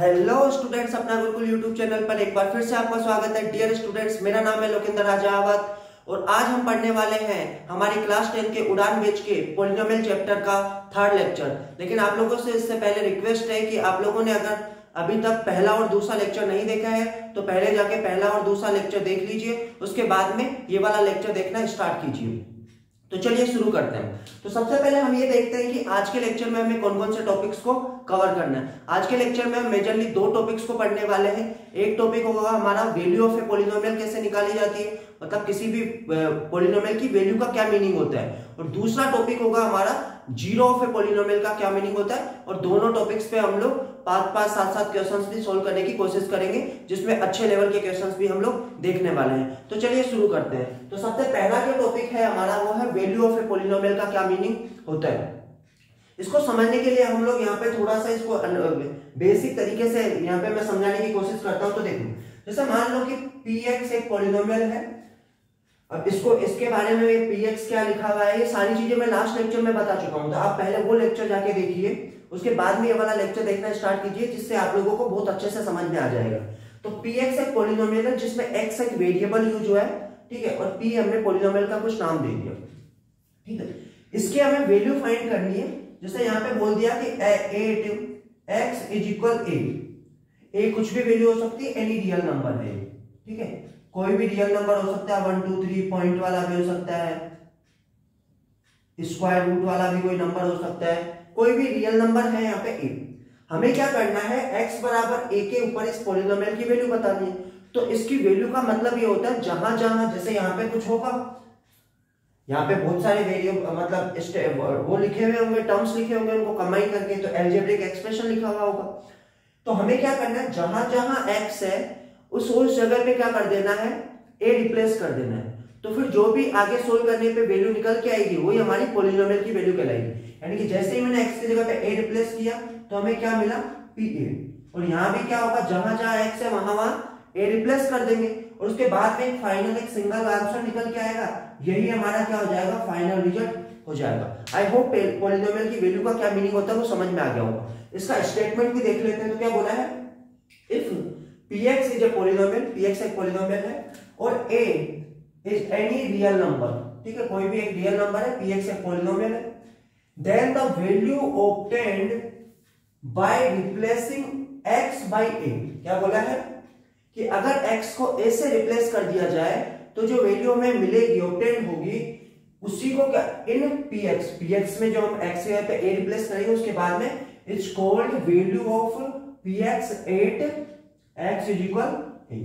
Hello students अपना Gurukul YouTube channel पर एक बार फिर से आपका स्वागत है। डियर स्टूडेंट्स मेरा नाम है लोकेंद्र राजावत और आज हम पढ़ने वाले हैं हमारी क्लास टेन के उड़ान बेच के पोलिनोमियल चैप्टर का थर्ड लेक्चर लेकिन आप लोगों से इससे पहले रिक्वेस्ट है कि आप लोगों ने अगर अभी तक पहला और दूसरा लेक्चर नहीं देखा है तो पहले जाके पहला और दूसरा लेक्चर देख लीजिए। उसके बाद में ये वाला लेक्चर देखना स्टार्ट कीजिए। तो चलिए शुरू करते हैं। तो सबसे पहले हम ये देखते हैं कि आज के लेक्चर में हमें कौन कौन से टॉपिक्स को कवर करना है। आज के लेक्चर में हम मेजरली दो टॉपिक्स को पढ़ने वाले हैं। एक टॉपिक होगा हमारा वैल्यू ऑफ़ ए पोलिनोमियल कैसे निकाली जाती है। मतलब किसी भी पोलिनोमियल की वैल्यू का क्या मीनिंग होता है। और दूसरा टॉपिक होगा हमारा ज़ीरो ऑफ़ ए पोलिनोमियल का क्या मीनिंग होता है? और दोनों टॉपिक्स पे हम लोग पाँच पाँच सात सात क्वेश्चंस भी सोल्व करने की कोशिश करेंगे, जिसमें अच्छे लेवल के क्वेश्चंस भी हम लोग देखने वाले हैं। तो चलिए शुरू करते हैं। तो सबसे पहला जो टॉपिक है हमारा, वो है वैल्यू ऑफ़ ए पोलिनोमियल का क्या मीनिंग होता है? इसको समझने के लिए हम लोग यहाँ पे थोड़ा सा इसको बेसिक तरीके से यहाँ पे मैं समझाने की कोशिश करता हूँ तो देखो। जैसे मान लो कि पी एक पोलिनोमियल है अब इसको, इसके बारे में पी एक्स क्या लिखा हुआ है? ये सारी चीज़ें मैं लास्ट लेक्चर में बता चुका हूँ। तो आप पहले वो लेक्चर जाके देखिए, उसके बाद में ये वाला लेक्चर देखना स्टार्ट कीजिए, जिससे आप लोगों को बहुत अच्छे से समझ में आ जाएगा। तो पी एक्स एक पोलिनोमियल है, जिसमें एक्स एक वेरिएबल यूज़ हुआ है, ठीक है, और पी हमने पोलिनोमियल का कुछ नाम दे दिया। ठीक है? इसकी हमें वैल्यू फाइंड करनी है। जैसे यहाँ पे बोल दिया कि एक्स इज़ इक्वल ए कुछ भी वैल्यू हो सकती है एनी रियल नंबर है ठीक है? कोई भी रियल नंबर हो सकता है वन टू थ्री पॉइंट वाला भी हो सकता है स्क्वायर रूट वाला भी कोई नंबर हो सकता है, कोई भी रियल नंबर है यहाँ पे ए हमें क्या करना है, x बराबर ए के ऊपर इस पोलिनोमियल की वैल्यू बतानी है। तो इसकी वैल्यू का मतलब ये होता है, जहाँ जहाँ, जैसे यहाँ पे कुछ होगा, यहाँ पे बहुत सारे वेरियो मतलब वो लिखे हुए होंगे टर्म्स लिखे होंगे, उनको कंबाइन करके तो एल्जेब्रिक एक्सप्रेशन लिखा हुआ होगा। तो हमें क्या करना है, जहाँ जहाँ एक्स है उस उस जगह पे क्या कर देना है? ए रिप्लेस कर देना है। तो फिर जो भी आगे सोल्व करने पे वैल्यू निकल के आएगी, वही हमारी पोलिनोमियल की वैल्यू कहलाएगी। यानी कि जैसे ही मैंने x की जगह पे a रिप्लेस किया तो हमें क्या मिला? पी ए और यहाँ भी क्या होगा? जहाँ जहाँ x है, वहाँ वहाँ a रिप्लेस कर देंगे। और उसके बाद में फाइनल एक सिंगल आंसर निकल के आएगा। यही हमारा क्या हो जाएगा? फाइनल रिज़ल्ट हो जाएगा। आई होप पोलिनोमियल की वैल्यू का क्या मीनिंग होता है, वो समझ में आ गया होगा। इसका स्टेटमेंट भी देख लेते हैं तो क्या बोला है? If px is a polynomial px एक पोलिनोमियल है, और a is any real number ठीक है, कोई भी एक रियल नंबर है px एक पोलिनोमियल है. Then the value obtained by replacing x by a. क्या बोला है? कि अगर x को a से रिप्लेस कर दिया जाए तो जो वैल्यू हमें मिलेगी ऑब्टेन होगी, उसी को क्या? इन px px में जो हम x के पे a रिप्लेस करेंगे, उसके बाद में it's called value of px 8 x is equal a.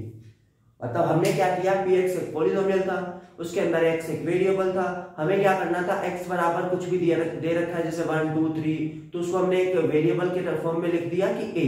मतलब हमने क्या किया? पी एक्स एक पोलिनोमियल था, उसके अंदर एक्स एक वेरिएबल था। हमें क्या करना था? एक्स बराबर कुछ भी दिया दे रखा है, जैसे वन टू थ्री तो उसको हमने एक वेरिएबल के फॉर्म में लिख दिया कि ए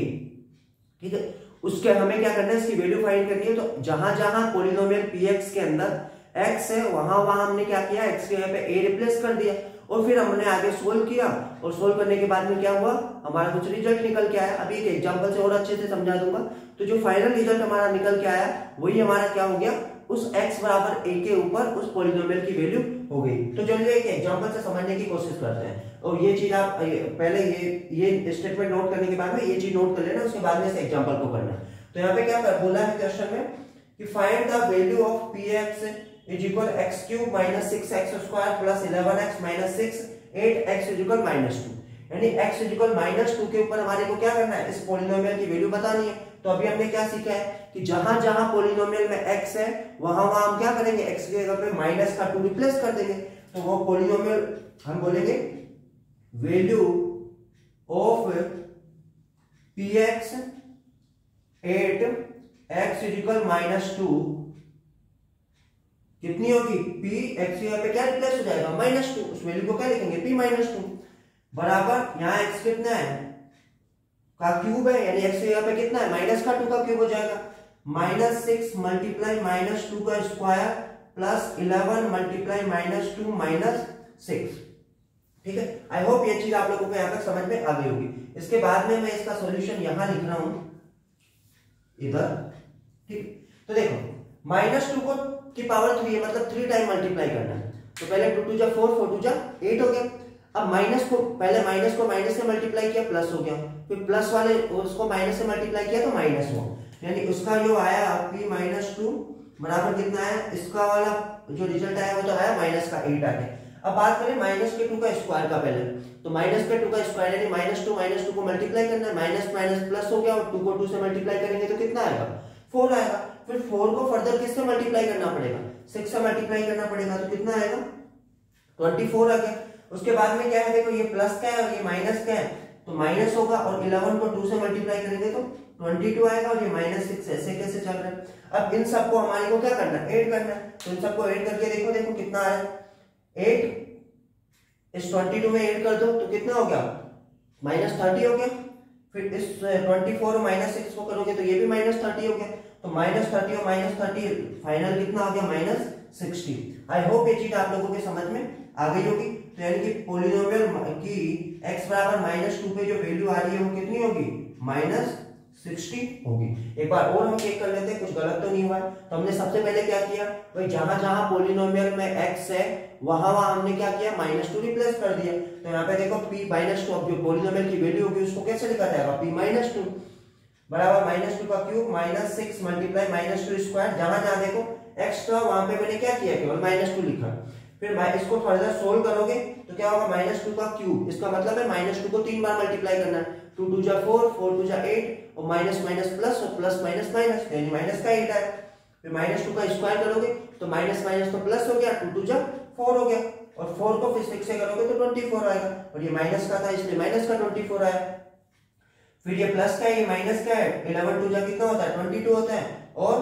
ठीक है? उसके हमें क्या करना है? इसकी वैल्यू फाइंड करनी है। तो जहाँ जहाँ पोलिनोमियल पी एक्स के अंदर एक्स है, वहाँ वहाँ हमने क्या किया? एक्स के यहाँ पे ए रिप्लेस कर दिया। और फिर हमने आगे सोल्व किया। और सोल्व करने के बाद में क्या हुआ? हमारा कुछ रिज़ल्ट निकल के आया। अभी एक एग्ज़ाम्पल से और अच्छे से समझा दूँगा। तो जो फाइनल रिज़ल्ट हमारा निकल के आया, वही हमारा क्या हो गया? उस x बराबर a के ऊपर उस पोलिनोमियल की वैल्यू हो गई। तो चलिए एक एग्जांपल से समझने की कोशिश करते हैं। और ये चीज़ आप पहले ये ये स्टेटमेंट नोट करने के बाद में ये चीज़ नोट कर लेना, उसके बाद में एग्जांपल को करना। तो यहाँ पे क्या बोला है क्वेश्चन में? कि find the value of P x is equal x cube minus six x square plus eleven x minus six at x is equal minus two यानी x is equal minus two के ऊपर हमारे को क्या करना है? इस पोलिनोमियल की वैल्यू बतानी है। तो अभी हमने क्या सीखा है? कि जहाँ जहाँ पोलिनोमियल में x है, वहाँ वहाँ हम क्या करेंगे? x के जगह पे माइनस का टू रिप्लेस कर देंगे। तो वो पोलिनोमियल हम बोलेंगे value of P x at x is equal minus two कितनी होगी? P x यहाँ पे क्या रिप्लेस हो जाएगा? माइनस टू उस वैल्यू को क्या लिखेंगे? P माइनस टू बराबर यहाँ x कितना है? का क्यूब है? यानी x यहाँ पे कितना है? माइनस का टू का क्यूब हो जाएगा। Minus six multiply minus two का square plus eleven multiply minus two minus six ठीक है? आई होप ये चीज़ आप लोगों को यहाँ तक समझ में आ गई होगी। इसके बाद में मैं इसका सॉल्यूशन यहाँ लिख रहा हूँ। इधर। ठीक? तो देखो माइनस टू को की पावर थ्री है मतलब थ्री टाइम मल्टीप्लाई करना तो पहले टू टू जा फोर फोर टू जा एट हो गया। अब माइनस को, पहले माइनस को माइनस से मल्टीप्लाई किया प्लस हो गया। फिर प्लस वाले उसको माइनस से मल्टीप्लाई किया तो माइनस हुआ। यानी उसका जो आया पी माइनस टू बराबर कितना आया? इसका वाला जो रिज़ल्ट आया, वो तो आया माइनस का एट आ गया अब बात करें माइनस के टू का स्क्वायर का पहले। तो माइनस के टू का स्क्वायर यानी माइनस टू माइनस टू को मल्टीप्लाई करना है। माइनस माइनस प्लस हो गया, और टू को टू से मल्टीप्लाई करेंगे तो कितना आएगा? फोर आएगा। फिर फोर को फर्दर किससे मल्टीप्लाई करना पड़ेगा? सिक्स से मल्टीप्लाई करना पड़ेगा तो कितना आएगा? ट्वेंटी फोर आ गया। उसके बाद में क्या है? देखो, ये प्लस का है और ये माइनस का है? तो माइनस होगा और इलेवन को टू से मल्टीप्लाई करेंगे तो ट्वेंटी टू आएगा और ये माइनस सिक्स ऐसे कैसे चल रहा है? अब इन सबको हमारे को क्या करना है? एड करना है। तो इन सबको एड करके देखो देखो कितना आ रहा है एट इस ट्वेंटी टू में एड कर दो तो कितना हो गया? माइनस थर्टी हो गया। फिर इस ट्वेंटी फोर माइनस सिक्स को करोगे तो ये भी माइनस थर्टी हो गया। तो माइनस थर्टी और माइनस थर्टी फाइनल कितना हो गया? माइनस सिक्सटी आई होप ये चीज़ आप लोगों के समझ में आ गई होगी। तो यानी कि पोलिनोमियल की x बराबर माइनस टू पे जो वैल्यू आ रही है वो कितनी होगी? माइनस सिक्सटी होगी। एक बार और हम चेक कर लेते हैं, कुछ गलत तो नहीं हुआ तो हमने सबसे पहले क्या किया? भाई, जहाँ जहाँ पोलिनोमियल में x है, वहाँ वहाँ हमने क्या किया? माइनस टू रिप्लेस कर दिया। तो यहाँ पे देखो, p माइनस टू अब जो पोलिनोमियल की वैल्यू होगी, उसको कैसे लिखा जाएगा? p माइनस टू बराबर माइनस टू का cube minus six multiply minus two square जहाँ जहाँ देखो एक्स था वहाँ पे मैंने क्या किया, केवल माइनस टू लिखा। फिर इसको फर्दर सोल्व करोगे तो क्या होगा माइनस टू का क्यूब इसका मतलब है माइनस टू को तीन बार मल्टीप्लाई करना। टू टू जा फोर फोर टू जा एट और माइनस माइनस प्लस और प्लस माइनस माइनस यानी माइनस का एट है। फिर माइनस टू का स्क्वायर करोगे तो माइनस माइनस तो प्लस हो गया टू टू जा फोर हो गया। और फोर को फिर सिक्स से करोगे तो ट्वेंटी फोर आएगा। और ये माइनस का था, इसलिए माइनस का ट्वेंटी फोर आया। फिर ये प्लस का है, ये माइनस का है इलेवन टू जा कितना होता है? ट्वेंटी टू होता है। और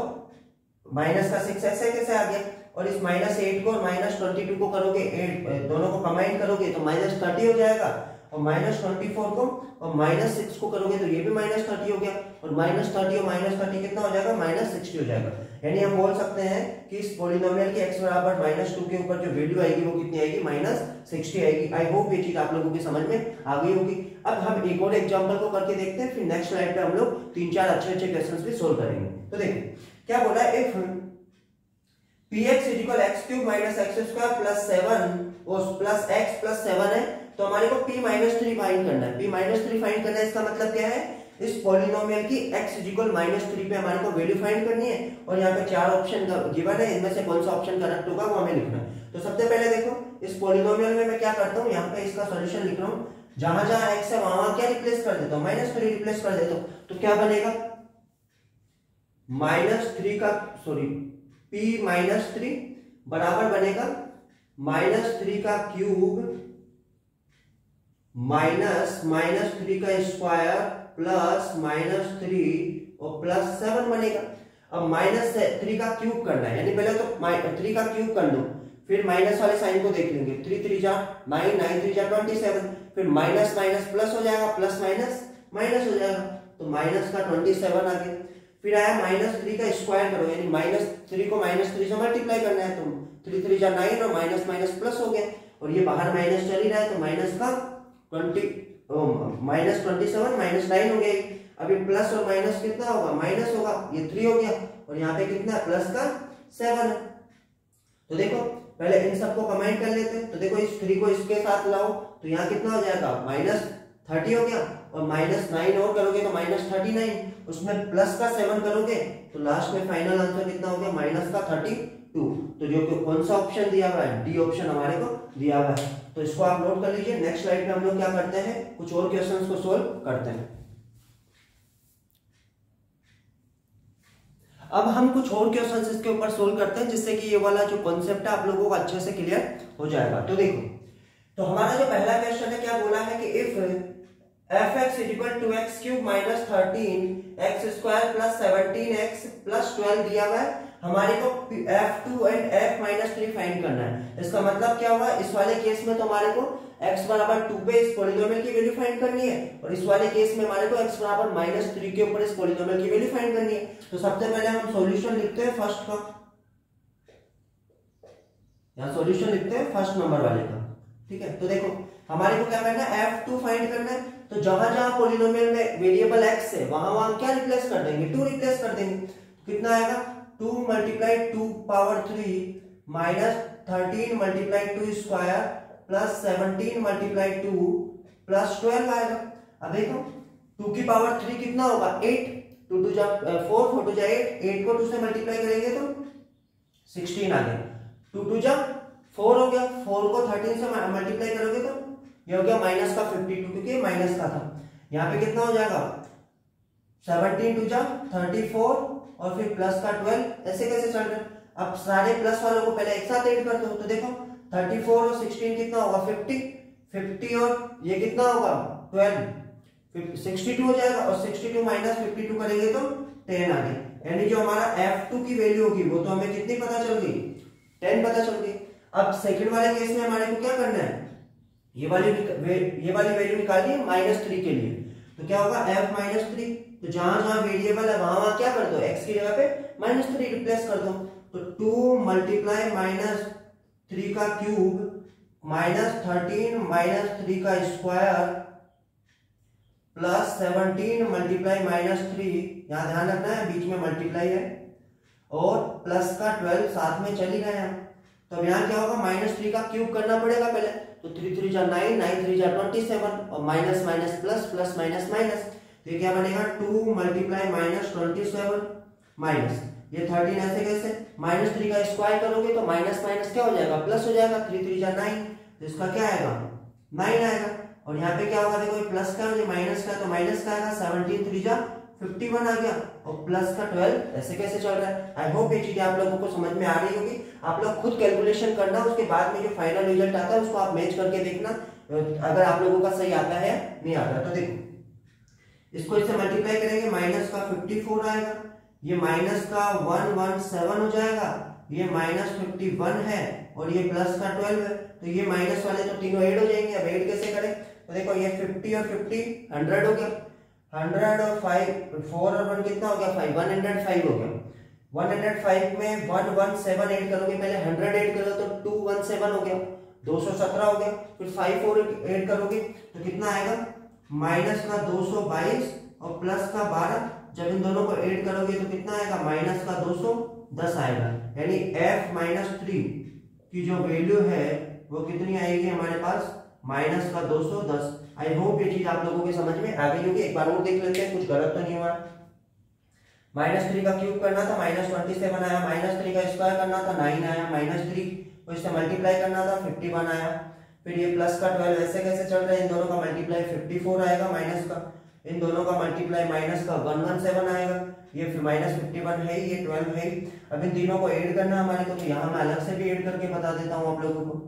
माइनस का सिक्स ऐसे कैसे आ गया? और इस माइनस एट को और माइनस ट्वेंटी टू को करोगे एट दोनों को कंबाइन करोगे तो माइनस थर्टी हो जाएगा। और माइनस ट्वेंटी फोर को और माइनस सिक्स को करोगे तो ये भी माइनस थर्टी हो गया। और माइनस थर्टी और माइनस थर्टी कितना हो जाएगा? माइनस सिक्सटी हो जाएगा। यानी हम बोल सकते हैं कि इस पोलिनोमियल की एक्स बराबर माइनस टू के ऊपर जो वैल्यू आएगी, वो कितनी आएगी? माइनस सिक्सटी आएगी। आई होप ये चीज़ आप लोगों की समझ में आ गई होगी। अब हम एक और एग्ज़ाम्पल को करके देखते हैं, फिर नेक्स्ट स्लाइड पे हम लोग तीन चार अच्छे अच्छे क्वेश्चन भी सोल्व करेंगे। तो देखिए, क्या बोला if x cube minus x square plus seven plus x plus seven है तो हमारे को माइनस थ्री फाइंड करना है। माइनस थ्री फाइंड करना है, इसका मतलब क्या है? इस पॉलिनोमियल की माइनस थ्री पे हमारे को वैल्यू करनी है, और यहाँ पे चार ऑप्शन गिवन है, इनमें से कौन सा ऑप्शन करेक्ट होगा वो हमें लिखना है। तो सबसे पहले देखो, इस पॉलिनोमियल में मैं क्या करता हूँ, यहाँ पे इसका सोल्यूशन लिख रहा हूँ। जहाँ जहाँ एक्स है, वहाँ क्या रिप्लेस कर देता हूँ? माइनस थ्री रिप्लेस कर देता हूँ। तो क्या बनेगा? माइनस थ्री का सॉरी पी माइनस थ्री बराबर बनेगा माइनस थ्री का क्यूब माइनस माइनस थ्री का स्क्वायर प्लस माइनस थ्री और प्लस सेवन बनेगा। अब माइनस थ्री का क्यूब करना है। यानी पहले तो थ्री का क्यूब कर लो। फिर माइनस वाले साइन को देख लेंगे। थ्री थ्री जा नाइन नाइन थ्री जा ट्वेंटी सेवन फिर माइनस माइनस प्लस हो जाएगा प्लस माइनस माइनस हो जाएगा। तो माइनस का ट्वेंटी सेवन आ गया फिर आया माइनस थ्री का स्क्वायर करो, यानी माइनस थ्री को माइनस थ्री से मल्टीप्लाई करना है। तो थ्री थ्री जा नाइन और माइनस माइनस प्लस हो गया। और ये बाहर माइनस चल ही रहा है तो माइनस का twenty minus twenty seven minus nine हो गया अभी प्लस और माइनस कितना होगा? माइनस होगा। ये थ्री हो गया। और यहाँ पे कितना? प्लस का सेवन है तो देखो पहले इन सबको कंबाइन कर लेते हैं। तो देखो इस थ्री को इसके साथ लाओ तो यहाँ कितना हो जाएगा? माइनस थर्टी हो गया। और माइनस नाइन और करोगे तो माइनस थर्टी नाइन उसमें प्लस का सेवन करोगे तो लास्ट में फाइनल आंसर कितना हो गया? माइनस का थर्टी टू तो जो कि कौन सा ऑप्शन दिया हुआ है? डी ऑप्शन हमारे को दिया हुआ है। तो इसको आप नोट कर लीजिए। नेक्स्ट स्लाइड में हम लोग क्या करते हैं? कुछ और क्वेश्चन को सोल्व करते हैं। अब हम कुछ और क्वेश्चंस इसके ऊपर सोल्व करते हैं, जिससे कि ये वाला जो कॉन्सेप्ट है, आप लोगों को अच्छे से क्लियर हो जाएगा। तो देखो तो हमारा जो पहला क्वेश्चन है, क्या बोला है कि if F x equal to x cube minus thirteen x square plus seventeen x plus twelve दिया हुआ है, हमारे को F two and F minus three find करना है। इसका मतलब क्या हुआ? इस वाले केस में तो हमारे को x बराबर टू पे इस पोलिनोमियल की वैल्यू फाइंड करनी है। और इस वाले केस में हमारे को x बराबर माइनस थ्री के ऊपर इस पोलिनोमियल की वैल्यू फाइंड करनी है। तो सबसे पहले हम सॉल्यूशन लिखते हैं फ़र्स्ट का। यहाँ सॉल्यूशन लिखते हैं फ़र्स्ट नंबर वाले का। ठीक है? तो देखो, हमारे को क्या करना है? एफ़ टू फाइंड करना है। तो जहाँ जहाँ पोलिनोमियल में वेरिएबल एक्स है, वहाँ वहाँ क्या रिप्लेस कर देंगे? टू रिप्लेस कर देंगे। कितना आएगा? Two multiply two power three minus thirteen multiply two square plus seventeen multiply two plus twelve आएगा। अब देखो टू की पावर थ्री कितना होगा? एट टू टू जा फोर फोर टू जा एट एट को टू से मल्टीप्लाई करेंगे तो सिक्सटीन आ गया। टू टू जा फोर हो गया फोर को थर्टीन से मल्टीप्लाई करोगे तो ये हो गया माइनस का फिफ्टी टू क्योंकि माइनस का था। यहाँ पे कितना हो जाएगा? सेवनटीन टू जा थर्टी फोर और फिर प्लस का ट्वेल्व ऐसे कैसे चल रहे अब सारे प्लस वालों को पहले एक साथ ऐड कर दो तो देखो थर्टी फोर और सिक्सटीन कितना होगा? फिफ्टी फिफ्टी और ये कितना होगा? ट्वेल्व सिक्सटी टू हो जाएगा और sixty two minus fifty two करेंगे तो टेन आ गई यानी जो हमारा एफ़ टू की वैल्यू होगी, वो तो हमें कितनी पता चल गई? टेन पता चल गई. अब सेकंड वाले केस में हमारे को क्या करना है? ये वाली ये वाली वैल्यू निकालनी है माइनस थ्री के लिए. तो क्या होगा? एफ़ माइनस थ्री तो जहाँ जहाँ वेरिएबल है, वहाँ वहाँ क्या कर दो? एक्स की जगह पे माइनस थ्री रिप्लेस कर दो. तो टू मल्टीप्लाई माइनस थ्री का cube minus thirteen minus three का square plus seventeen multiply minus three यहाँ ध्यान रखना है, बीच में मल्टीप्लाई है, और प्लस का ट्वेल्व साथ में चली गए हम। तो यहाँ क्या होगा माइनस थ्री का क्यूब करना पड़ेगा पहले। तो थ्री थ्री जा नाइन नाइन थ्री जा ट्वेंटी सेवन और minus minus plus plus minus minus तो क्या बनेगा two multiply minus twenty seven minus ये थर्टीन ऐसे कैसे? माइनस थ्री का स्क्वायर करोगे तो माइनस माइनस क्या हो जाएगा? प्लस हो जाएगा थ्री थ्री जा नाइन तो इसका क्या आएगा? नाइन आएगा। और यहाँ पे क्या होगा? देखो प्लस का माइनस का तो माइनस का आएगा सेवनटीन थ्री जा फिफ्टी वन आ गया। और प्लस का ट्वेल्व ऐसे कैसे चल रहा है? आई होप ये चीज़ें आप लोगों को समझ में आ रही होगी। आप लोग खुद कैलकुलेशन करना, उसके बाद में जो फाइनल रिज़ल्ट आता है, उसको आप मैच करके देखना। अगर आप लोगों का सही आता है नहीं आता तो देखो। इसको इससे मल्टीप्लाई करेंगे माइनस का फिफ्टी फोर आएगा। ये माइनस का वन वन सेवन हो जाएगा। ये माइनस फिफ्टी वन है और ये प्लस का ट्वेल्व है। तो ये माइनस वाले तो तीनों एड हो जाएँगे। अब एड कैसे करें? तो देखो, ये फिफ्टी और फिफ्टी हंड्रेड हो गया। हंड्रेड और फाइव फोर और वन कितना हो गया? फाइव वन हंड्रेड फाइव हो गया। 105 में 117 ऐड करोगे। पहले 100 ऐड करो तो 217 हो गया। 217 हो गया। फिर 5 और ऐड करोगे तो कितना आएगा? माइनस का 222 और प्लस का 12 जब इन दोनों को एड करोगे तो कितना आएगा? माइनस का 210 आएगा। यानी f माइनस थ्री की जो वैल्यू है, वो कितनी आएगी हमारे पास? माइनस का 210 आई होप ये चीज़ आप लोगों के समझ में आ गई होगी। एक बार और देख लेते हैं, कुछ गलत तो नहीं हुआ। माइनस थ्री का क्यूब करना था माइनस ट्वेंटी सेवन आया। माइनस थ्री का स्क्वायर करना था नाइन आया। माइनस थ्री को इससे मल्टीप्लाई करना था फिफ्टी वन आया। फिर ये प्लस का ट्वेल्व ऐसे कैसे चल रहा है? इन दोनों का मल्टीप्लाई फिफ्टी फोर आएगा माइनस का। इन दोनों का मल्टीप्लाई माइनस का वन वन सेवन आएगा। ये फिर माइनस फिफ्टी वन है, ये ट्वेल्व है। अब इन तीनों को ऐड करना हमारे को तो यहाँ मैं अलग से भी ऐड करके बता देता हूँ आप लोगों को।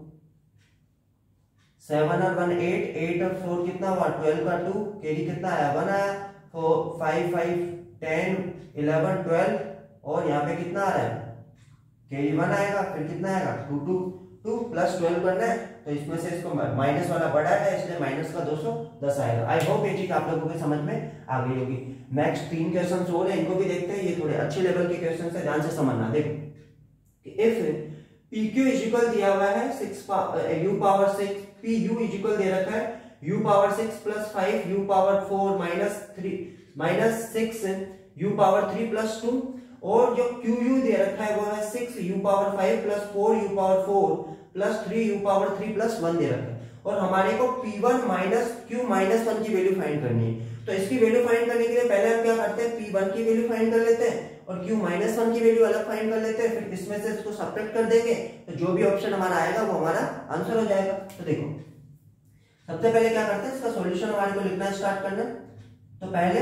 सेवन और वन एट एट और फोर कितना हुआ? ट्वेल्व का टू केरी कितना आया? वन आया। Four five five ten eleven twelve और यहाँ पे कितना आ रहा है? के वन आएगा, फिर कितना आएगा? Two two two plus twelve करना है। तो इसमें से इसको माइनस वाला बड़ा है, इसलिए माइनस का दो सौ दस आएगा। आई होप ये चीज़ आप लोगों के समझ में आ गई होगी। नेक्स्ट तीन क्वेश्चन और है, इनको भी देखते हैं, ये थोड़े अच्छे लेवल के क्वेश्चन है, ध्यान से समझना। देखो इफ़ पी क्यू इजिकल दिया हुआ है six u power six p u is equal दे रखा है u power six plus five u power four minus three minus six u power three plus two और जो क्यू यू दे रखा है, वो है six u power five plus four u power four plus three u power three plus one दे रखा है। और हमारे को p one minus q minus one की वैल्यू फाइंड करनी है। तो इसकी वैल्यू फाइंड करने के लिए पहले हम क्या करते हैं? पी वन की वैल्यू फाइंड कर लेते हैं और क्यू माइनस वन की वैल्यू अलग फाइंड कर लेते हैं। फिर इसमें से इसको सब्ट्रैक्ट कर देंगे। तो जो भी ऑप्शन हमारा आएगा वो हमारा आंसर हो जाएगा। तो देखो, सबसे पहले क्या करते हैं? इसका सॉल्यूशन हमारे को लिखना स्टार्ट करना तो पहले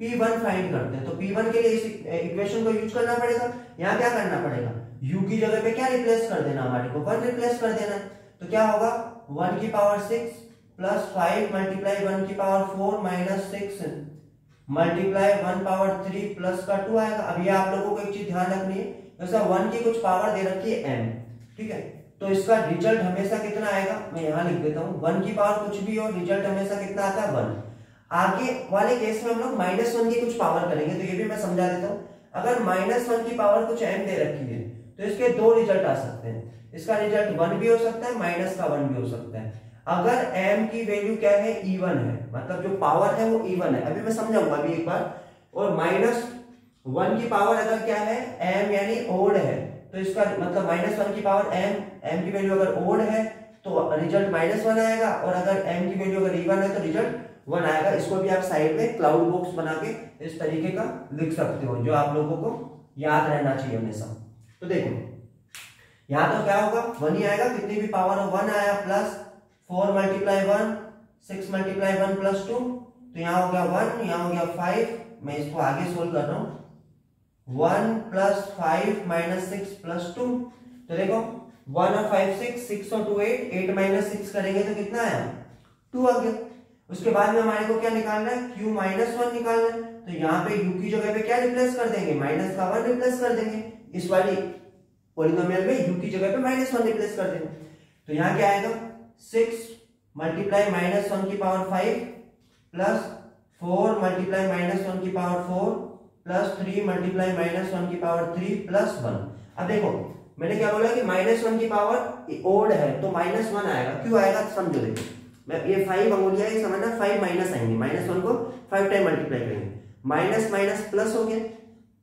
P1 फाइंड करते हैं। तो P1 के लिए इस इक्वेशन को यूज़ करना पड़ेगा। यहाँ क्या करना पड़ेगा? U की जगह पे क्या रिप्लेस कर देना हमारे को? वन रिप्लेस कर देना तो क्या होगा? वन की power six plus five multiply one की power four minus six multiply one power three plus का टू आएगा। अब ये आप लोगों को एक चीज़ ध्यान रखनी है। जैसा वन की कुछ पावर दे रखी है एम ठीक है? तो इसका रिज़ल्ट हमेशा कितना आएगा? मैं यहाँ लिख देता हूँ। वन की पावर कुछ भी हो रिज़ल्ट हमेशा कितना आता है? वन आगे वाले केस में हम लोग माइनस वन की कुछ पावर करेंगे। तो ये भी मैं समझा देता हूँ। अगर माइनस वन की पावर कुछ एम दे रखी है तो इसके दो रिज़ल्ट आ सकते हैं। इसका रिज़ल्ट वन भी हो सकता है माइनस का वन भी हो सकता है। अगर m की वैल्यू क्या है? इवन है। मतलब जो पावर है वो इवन है। अभी मैं समझाऊँगा, अभी एक बार। और माइनस वन की पावर अगर क्या है? m यानी ओड है। तो इसका मतलब माइनस वन की पावर m m की वैल्यू अगर ओड है तो रिज़ल्ट माइनस वन आएगा। और अगर एम की वैल्यू अगर इवन है तो रिज़ल्ट वन आएगा। इसको भी आप साइड में क्लाउड बॉक्स बना के इस तरीके का लिख सकते हो, जो आप लोगों को याद रहना चाहिए हमेशा। तो देखो, यहाँ तो क्या होगा? वन ही आएगा, कितनी भी पावर ऑफ़ वन आया plus four multiply one six multiply one plus two तो यहाँ हो गया वन यहाँ हो गया फाइव मैं इसको आगे सोल्व कर रहा हूँ। One plus five minus six plus two तो देखो वन और फाइव सिक्स सिक्स और two eight eight minus six करेंगे तो कितना आया? टू आ गया। उसके बाद में हमारे को क्या निकालना है? क्यू माइनस वन निकालना है। तो यहाँ पे यू की जगह पे क्या रिप्लेस कर देंगे? माइनस का वन रिप्लेस कर देंगे। इस वाली पोलिनोमियल में यू की जगह पे माइनस वन रिप्लेस कर देंगे तो यहाँ क्या आएगा? सिक्स मल्टीप्लाई माइनस वन की power five plus four multiply minus one की power four plus three multiply minus one की पावर थ्री प्लस वन अब देखो, मैंने क्या बोला कि माइनस वन की पावर ओड है तो माइनस वन आएगा। क्यों आएगा? समझो देखो। मैं ये फाइव अंगुलिया समझना फाइव माइनस आएँगे। माइनस वन को फाइव टाइम मल्टीप्लाई करेंगे। माइनस माइनस प्लस हो गया।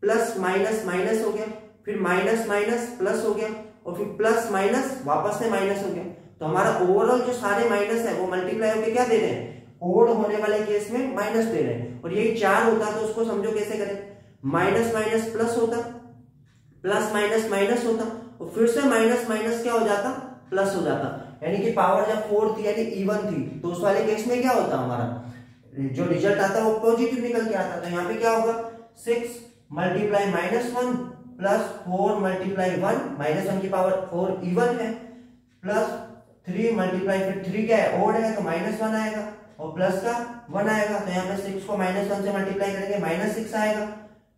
प्लस माइनस माइनस हो गया। फिर माइनस माइनस प्लस हो गया और फिर प्लस माइनस वापस से माइनस हो गया। तो हमारा ओवरऑल जो सारे माइनस है, वो मल्टीप्लाई होकर क्या दे रहे हैं? ओड होने वाले केस में माइनस दे रहे हैं। और यही चार होता तो उसको समझो कैसे करें? माइनस माइनस प्लस होता प्लस माइनस माइनस होता, और फिर से माइनस माइनस क्या हो जाता? प्लस हो जाता। यानी कि पावर जब फोर थी, यानी इवन थी तो उस वाले केस में क्या होता हमारा? जो रिज़ल्ट आता है वो पॉजिटिव निकल के आता तो यहाँ पे क्या होगा? Six multiply minus one plus four multiply one, minus one की पावर फोर इवन है, प्लस थ्री मल्टीप्लाई फिर थ्री क्या है ओड है तो माइनस वन आएगा, और प्लस का वन आएगा तो यहाँ पे सिक्स को माइनस वन से मल्टीप्लाई करेंगे माइनस सिक्स आएगा,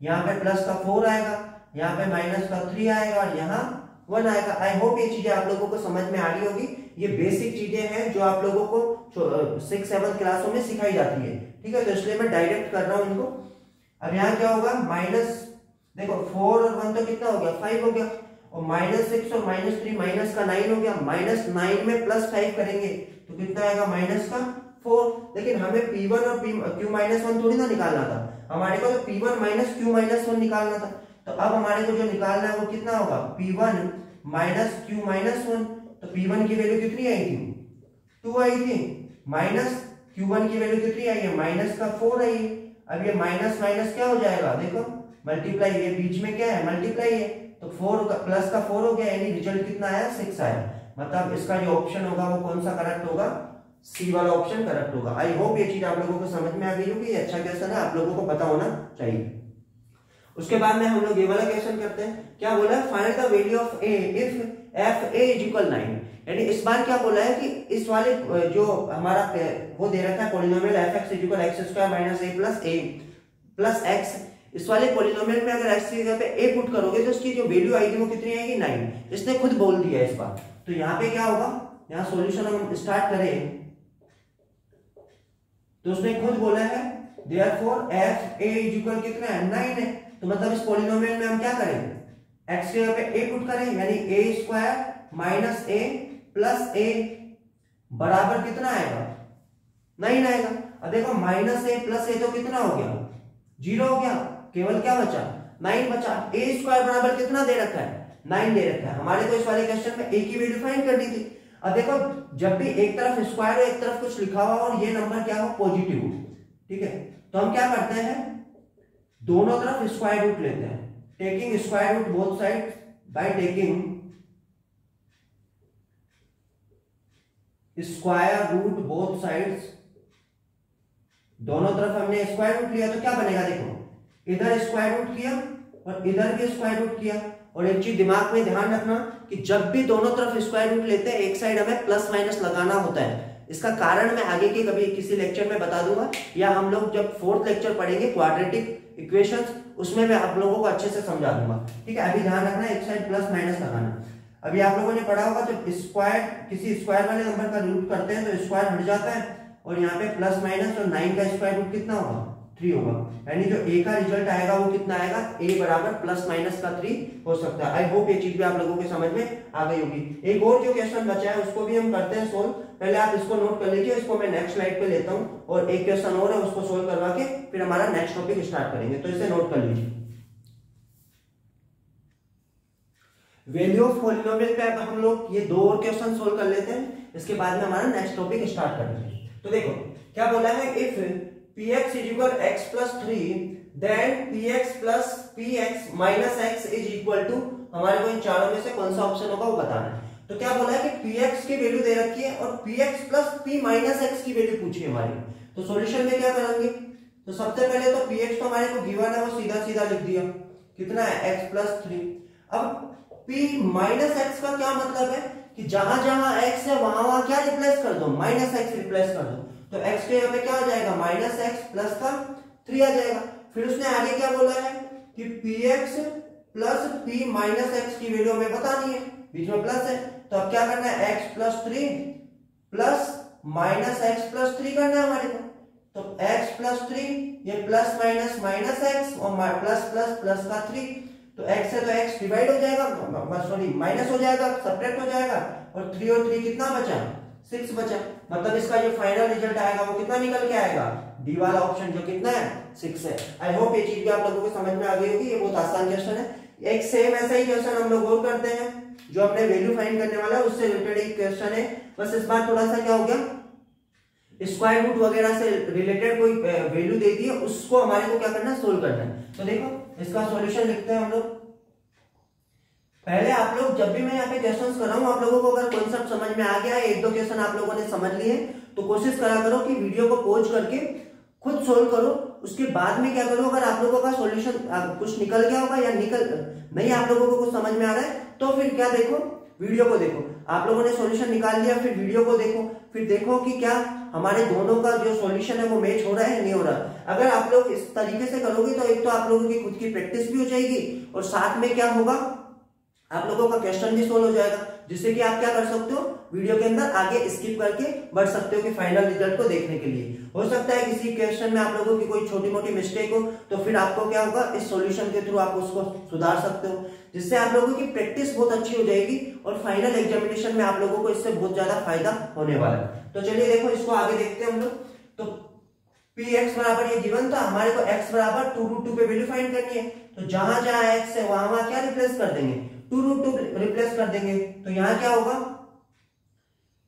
यहाँ पे प्लस का फोर आएगा, यहाँ पे माइनस का थ्री आएगा, और यहाँ वन आएगा। आई होप ये चीज़ें आप लोगों को समझ में आ रही होगी। ये बेसिक चीज़ें हैं जो आप लोगों को सिक्स सेवन क्लासों में सिखाई जाती है। ठीक है तो इसलिए मैं डायरेक्ट कर रहा हूँ इनको। अब यहाँ क्या होगा, माइनस देखो फोर और वन तो कितना हो गया? फाइव हो गया। और माइनस सिक्स और माइनस थ्री माइनस का नाइन हो गया। माइनस नाइन में प्लस फाइव करेंगे तो कितना आएगा? माइनस का फोर लेकिन हमें पी वन और पी क्यू माइनस वन थोड़ी ना निकालना था। हमारे को तो p one minus q minus one निकालना था। तो अब हमारे को जो निकालना है, वो कितना होगा? P one minus q minus one तो पी वन की वैल्यू कितनी आई थी? टू आई थी। माइनस क्यू वन की वैल्यू कितनी आई है? माइनस का फोर आई है। अब ये माइनस माइनस क्या हो जाएगा? देखो। मल्टीप्लाई ये बीच में क्या है? मल्टीप्लाई है तो फोर प्लस का फोर हो गया, यानी रिज़ल्ट कितना आया? सिक्स आया। मतलब इसका जो ऑप्शन होगा, वो कौन सा करेक्ट होगा? सी वाला ऑप्शन करेक्ट होगा। आई होप ये चीज़ आप लोगों को समझ में आ गई होगी। अच्छा क्वेश्चन है आप लोगों को पता होना चाहिए। उसके बाद में हम लोग ये वाला क्वेश्चन करते हैं। क्या बोला? Find the value of a if f a is equal nine यानी इस बार क्या बोला है कि इस वाले जो हमारा वो दे रखा है polynomial f x is equal x square minus a plus a plus x इस वाले पॉलिनोमियल में अगर एक्स की जगह पे ए पुट करोगे तो उसकी जो वैल्यू आएगी वो कितनी आएगी? नाइन इसने खुद बोल दिया इस बार। तो यहाँ पे क्या होगा? यहाँ सॉल्यूशन हम स्टार्ट करें। तो उसने खुद बोला है देयरफॉर एफ़ ए इक्वल कितना है? नाइन है। तो मतलब इस पोलिनोमियल में हम क्या करें? एक्स के पे ए पुट करें, यानी a square minus a plus a बराबर कितना आएगा? नाइन आएगा। अब देखो माइनस ए प्लस ए तो कितना हो गया? ज़ीरो हो गया। केवल क्या बचा? नाइन बचा। ए स्क्वायर बराबर कितना दे रखा है? नाइन दे रखा है। हमारे को इस वाले क्वेश्चन में ए की वैल्यू फाइंड करनी थी। अब देखो, जब भी एक तरफ़ स्क्वायर हो, एक तरफ़ कुछ लिखा हुआ और ये नंबर क्या हो पॉजिटिव ठीक है? तो हम क्या करते हैं? दोनों तरफ़ स्क्वायर रूट लेते हैं। Taking square root both side by taking square root both sides दोनों तरफ़ हमने स्क्वायर रूट लिया तो क्या बनेगा? देखो इधर स्क्वायर रूट किया और इधर भी स्क्वायर रूट किया। और एक चीज़ दिमाग में ध्यान रखना कि जब भी दोनों तरफ़ स्क्वायर रूट लेते हैं, एक साइड हमें प्लस माइनस लगाना होता है। इसका कारण मैं आगे के कभी किसी लेक्चर में बता दूँगा। या हम लोग जब फोर्थ लेक्चर पढ़ेंगे क्वाड्रेटिक इक्वेशंस उसमें मैं आप लोगों को अच्छे से समझा दूँगा। ठीक है? अभी ध्यान रखना, एक साइड प्लस माइनस लगाना। अभी आप लोगों ने पढ़ा होगा, जब स्क्वायर किसी स्क्वायर वाले नंबर का रूट करते हैं तो स्क्वायर हट जाता है। और यहाँ पे प्लस माइनस और नाइन का स्क्वायर रूट कितना होगा? थ्री होगा। यानी जो ए का रिज़ल्ट आएगा, वो कितना आएगा? ए बराबर प्लस माइनस का थ्री हो सकता है। आई होप ये चीज़ भी आप लोगों के समझ में आ गई होगी। एक और जो क्वेश्चन बचा है, उसको भी हम करते हैं सोल्व पहले आप इसको नोट कर लीजिए, इसको मैं नेक्स्ट स्लाइड पे लेता हूँ। और एक क्वेश्चन और है, उसको सोल्व करवा के फिर हमारा नेक्स्ट टॉपिक स्टार्ट करेंगे। तो इसे नोट कर लीजिए। वैल्यू ऑफ़ पॉलिनोमियल पे अब हम लोग ये दो और क्वेश्चन सोल्व कर लेते हैं। इसके बाद में हमारा नेक्स्ट टॉपिक स्टार्ट करेंगे। तो देखो, क्या बोला है? If px is equal x plus 3 then px plus px minus x is equal to, हमारे को इन चारों में से कौन सा ऑप्शन होगा वो बताना है। तो क्या बोला है कि px की वैल्यू दे रखी है और px plus p minus x की वैल्यू पूछी है हमारी। तो सॉल्यूशन में क्या करेंगे? तो सबसे पहले तो px तो हमारे को गिवन है, वो सीधा सीधा लिख दिया। कितना है? X plus 3 अब p minus x का क्या मतलब है? कि जहाँ जहाँ x है, वहाँ वहाँ क्या रिप्लेस कर दो? माइनस एक्स रिप्लेस कर दो। तो x के यहाँ पे क्या हो जाएगा? माइनस एक्स प्लस का थ्री आ जाएगा। फिर उसने आगे क्या बोला है? कि p x plus p minus x की वैल्यू हमें बतानी है। बीच में प्लस है। तो अब क्या करना है? x plus three plus minus x plus three करना है हमारे को। तो x प्लस थ्री ये प्लस माइनस माइनस एक्स और प्लस प्लस प्लस का थ्री तो x है तो x डिवाइड हो जाएगा। सॉरी माइनस हो जाएगा सब्ट्रैक्ट हो जाएगा। और थ्री और थ्री कितना बचा? सिक्स बचा। मतलब इसका जो फाइनल रिज़ल्ट आएगा, वो कितना निकल के आएगा? डी वाला ऑप्शन जो कितना है सिक्स है। आई होप ये चीज़ भी आप लोगों को समझ में आ गई होगी, ये बहुत आसान क्वेश्चन है। एक सेम ऐसा ही क्वेश्चन हम लोग और करते हैं, जो अपने वैल्यू फाइंड करने वाला है, उससे रिलेटेड एक क्वेश्चन है। बस इस बार थोड़ा सा क्या हो गया? स्क्वायर रूट वगैरह से रिलेटेड कोई वैल्यू दे दी है, उसको हमारे को क्या करना है? सोल्व करना है। तो देखो, इसका सॉल्यूशन लिखते हैं हम लोग। पहले आप लोग, जब भी मैं यहाँ पे क्वेश्चंस कर रहा हूँ आप लोगों को अगर कॉन्सेप्ट समझ में आ गया है एक दो क्वेश्चन आप लोगों ने समझ लिए तो कोशिश करा करो कि वीडियो को पोज करके खुद सोल्व करो। उसके बाद में क्या करो, अगर आप लोगों का सोल्यूशन कुछ निकल गया होगा या निकल, नहीं, आप लोगों को कुछ समझ में आ रहा है तो फिर क्या देखो? वीडियो को देखो। आप लोगों ने सॉल्यूशन निकाल लिया, फिर वीडियो को देखो। फिर देखो कि क्या हमारे दोनों का जो सॉल्यूशन है वो मैच हो रहा है नहीं हो रहा। अगर आप लोग इस तरीके से करोगे तो एक तो आप लोगों की खुद की प्रैक्टिस भी हो जाएगी, और साथ में क्या होगा? आप लोगों का क्वेश्चन भी सोल्व हो जाएगा, जिससे कि आप क्या कर सकते हो? वीडियो के अंदर आगे स्किप करके बढ़ सकते हो कि फाइनल रिज़ल्ट को देखने के लिए। हो सकता है किसी क्वेश्चन में आप लोगों की कोई छोटी मोटी मिस्टेक हो तो फिर आपको क्या होगा? इस सॉल्यूशन के थ्रू आप उसको सुधार सकते हो, जिससे आप लोगों की प्रैक्टिस बहुत अच्छी हो जाएगी और फाइनल एग्जामिनेशन में आप लोगों को इससे बहुत ज़्यादा फ़ायदा होने वाला है। तो चलिए देखो, इसको आगे देखते हैं हम लोग। तो पी एक्स बराबर ये जीवन था, हमारे को एक्स बराबर टू रूट टू पे वैल्यू फाइंड करनी है। तो जहाँ जहाँ एक्स है, वहाँ वहाँ क्या रिप्लेस कर देंगे? टू रूट टू रिप्लेस कर देंगे। तो यहाँ क्या होगा?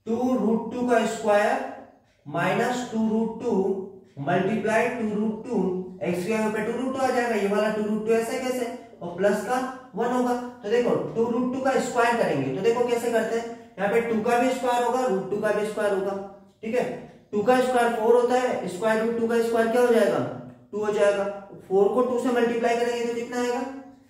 टू रूट टू का square minus two root two multiply two root two x पे टू रूट टू आ जाएगा। ये वाला टू रूट टू ऐसे कैसे? और प्लस का वन होगा। तो देखो, टू रूट टू का स्क्वायर करेंगे। तो देखो कैसे करते हैं। यहाँ पे टू का भी स्क्वायर होगा रूट टू का भी स्क्वायर होगा। ठीक है? टू का स्क्वायर फोर होता है स्क्वायर रूट टू का स्क्वायर क्या हो जाएगा? टू हो जाएगा। फोर को टू से मल्टीप्लाई करेंगे तो कितना आएगा?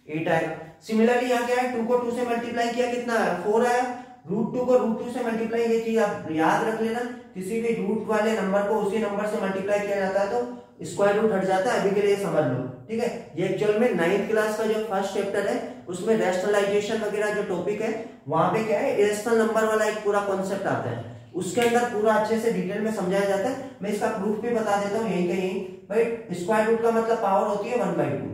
एट आएगा। सिमिलरली यहाँ क्या है? टू को टू से मल्टीप्लाई किया कितना? है फोर आया। रूट टू को रूट टू से मल्टीप्लाई ये चीज़ आप याद रख लेना। किसी भी रूट वाले नंबर को उसी नंबर से मल्टीप्लाई किया जाता है तो स्क्वायर रूट हट जाता है। अभी के लिए समझ लो, ठीक है? ये एक्चुअल में नाइन्थ क्लास का जो फ़र्स्ट चैप्टर है, उसमें रेशनलाइजेशन वगैरह जो टॉपिक है, वहाँ पे क्या है? इरेशनल नंबर वाला एक पूरा कॉन्सेप्ट आता है। उसके अंदर पूरा अच्छे से डिटेल में समझाया जाता है। मैं इसका प्रूफ भी बता देता हूँ, यहीं कहीं भाई स्क्वायर रूट का मतलब पावर होती है वन बाई टू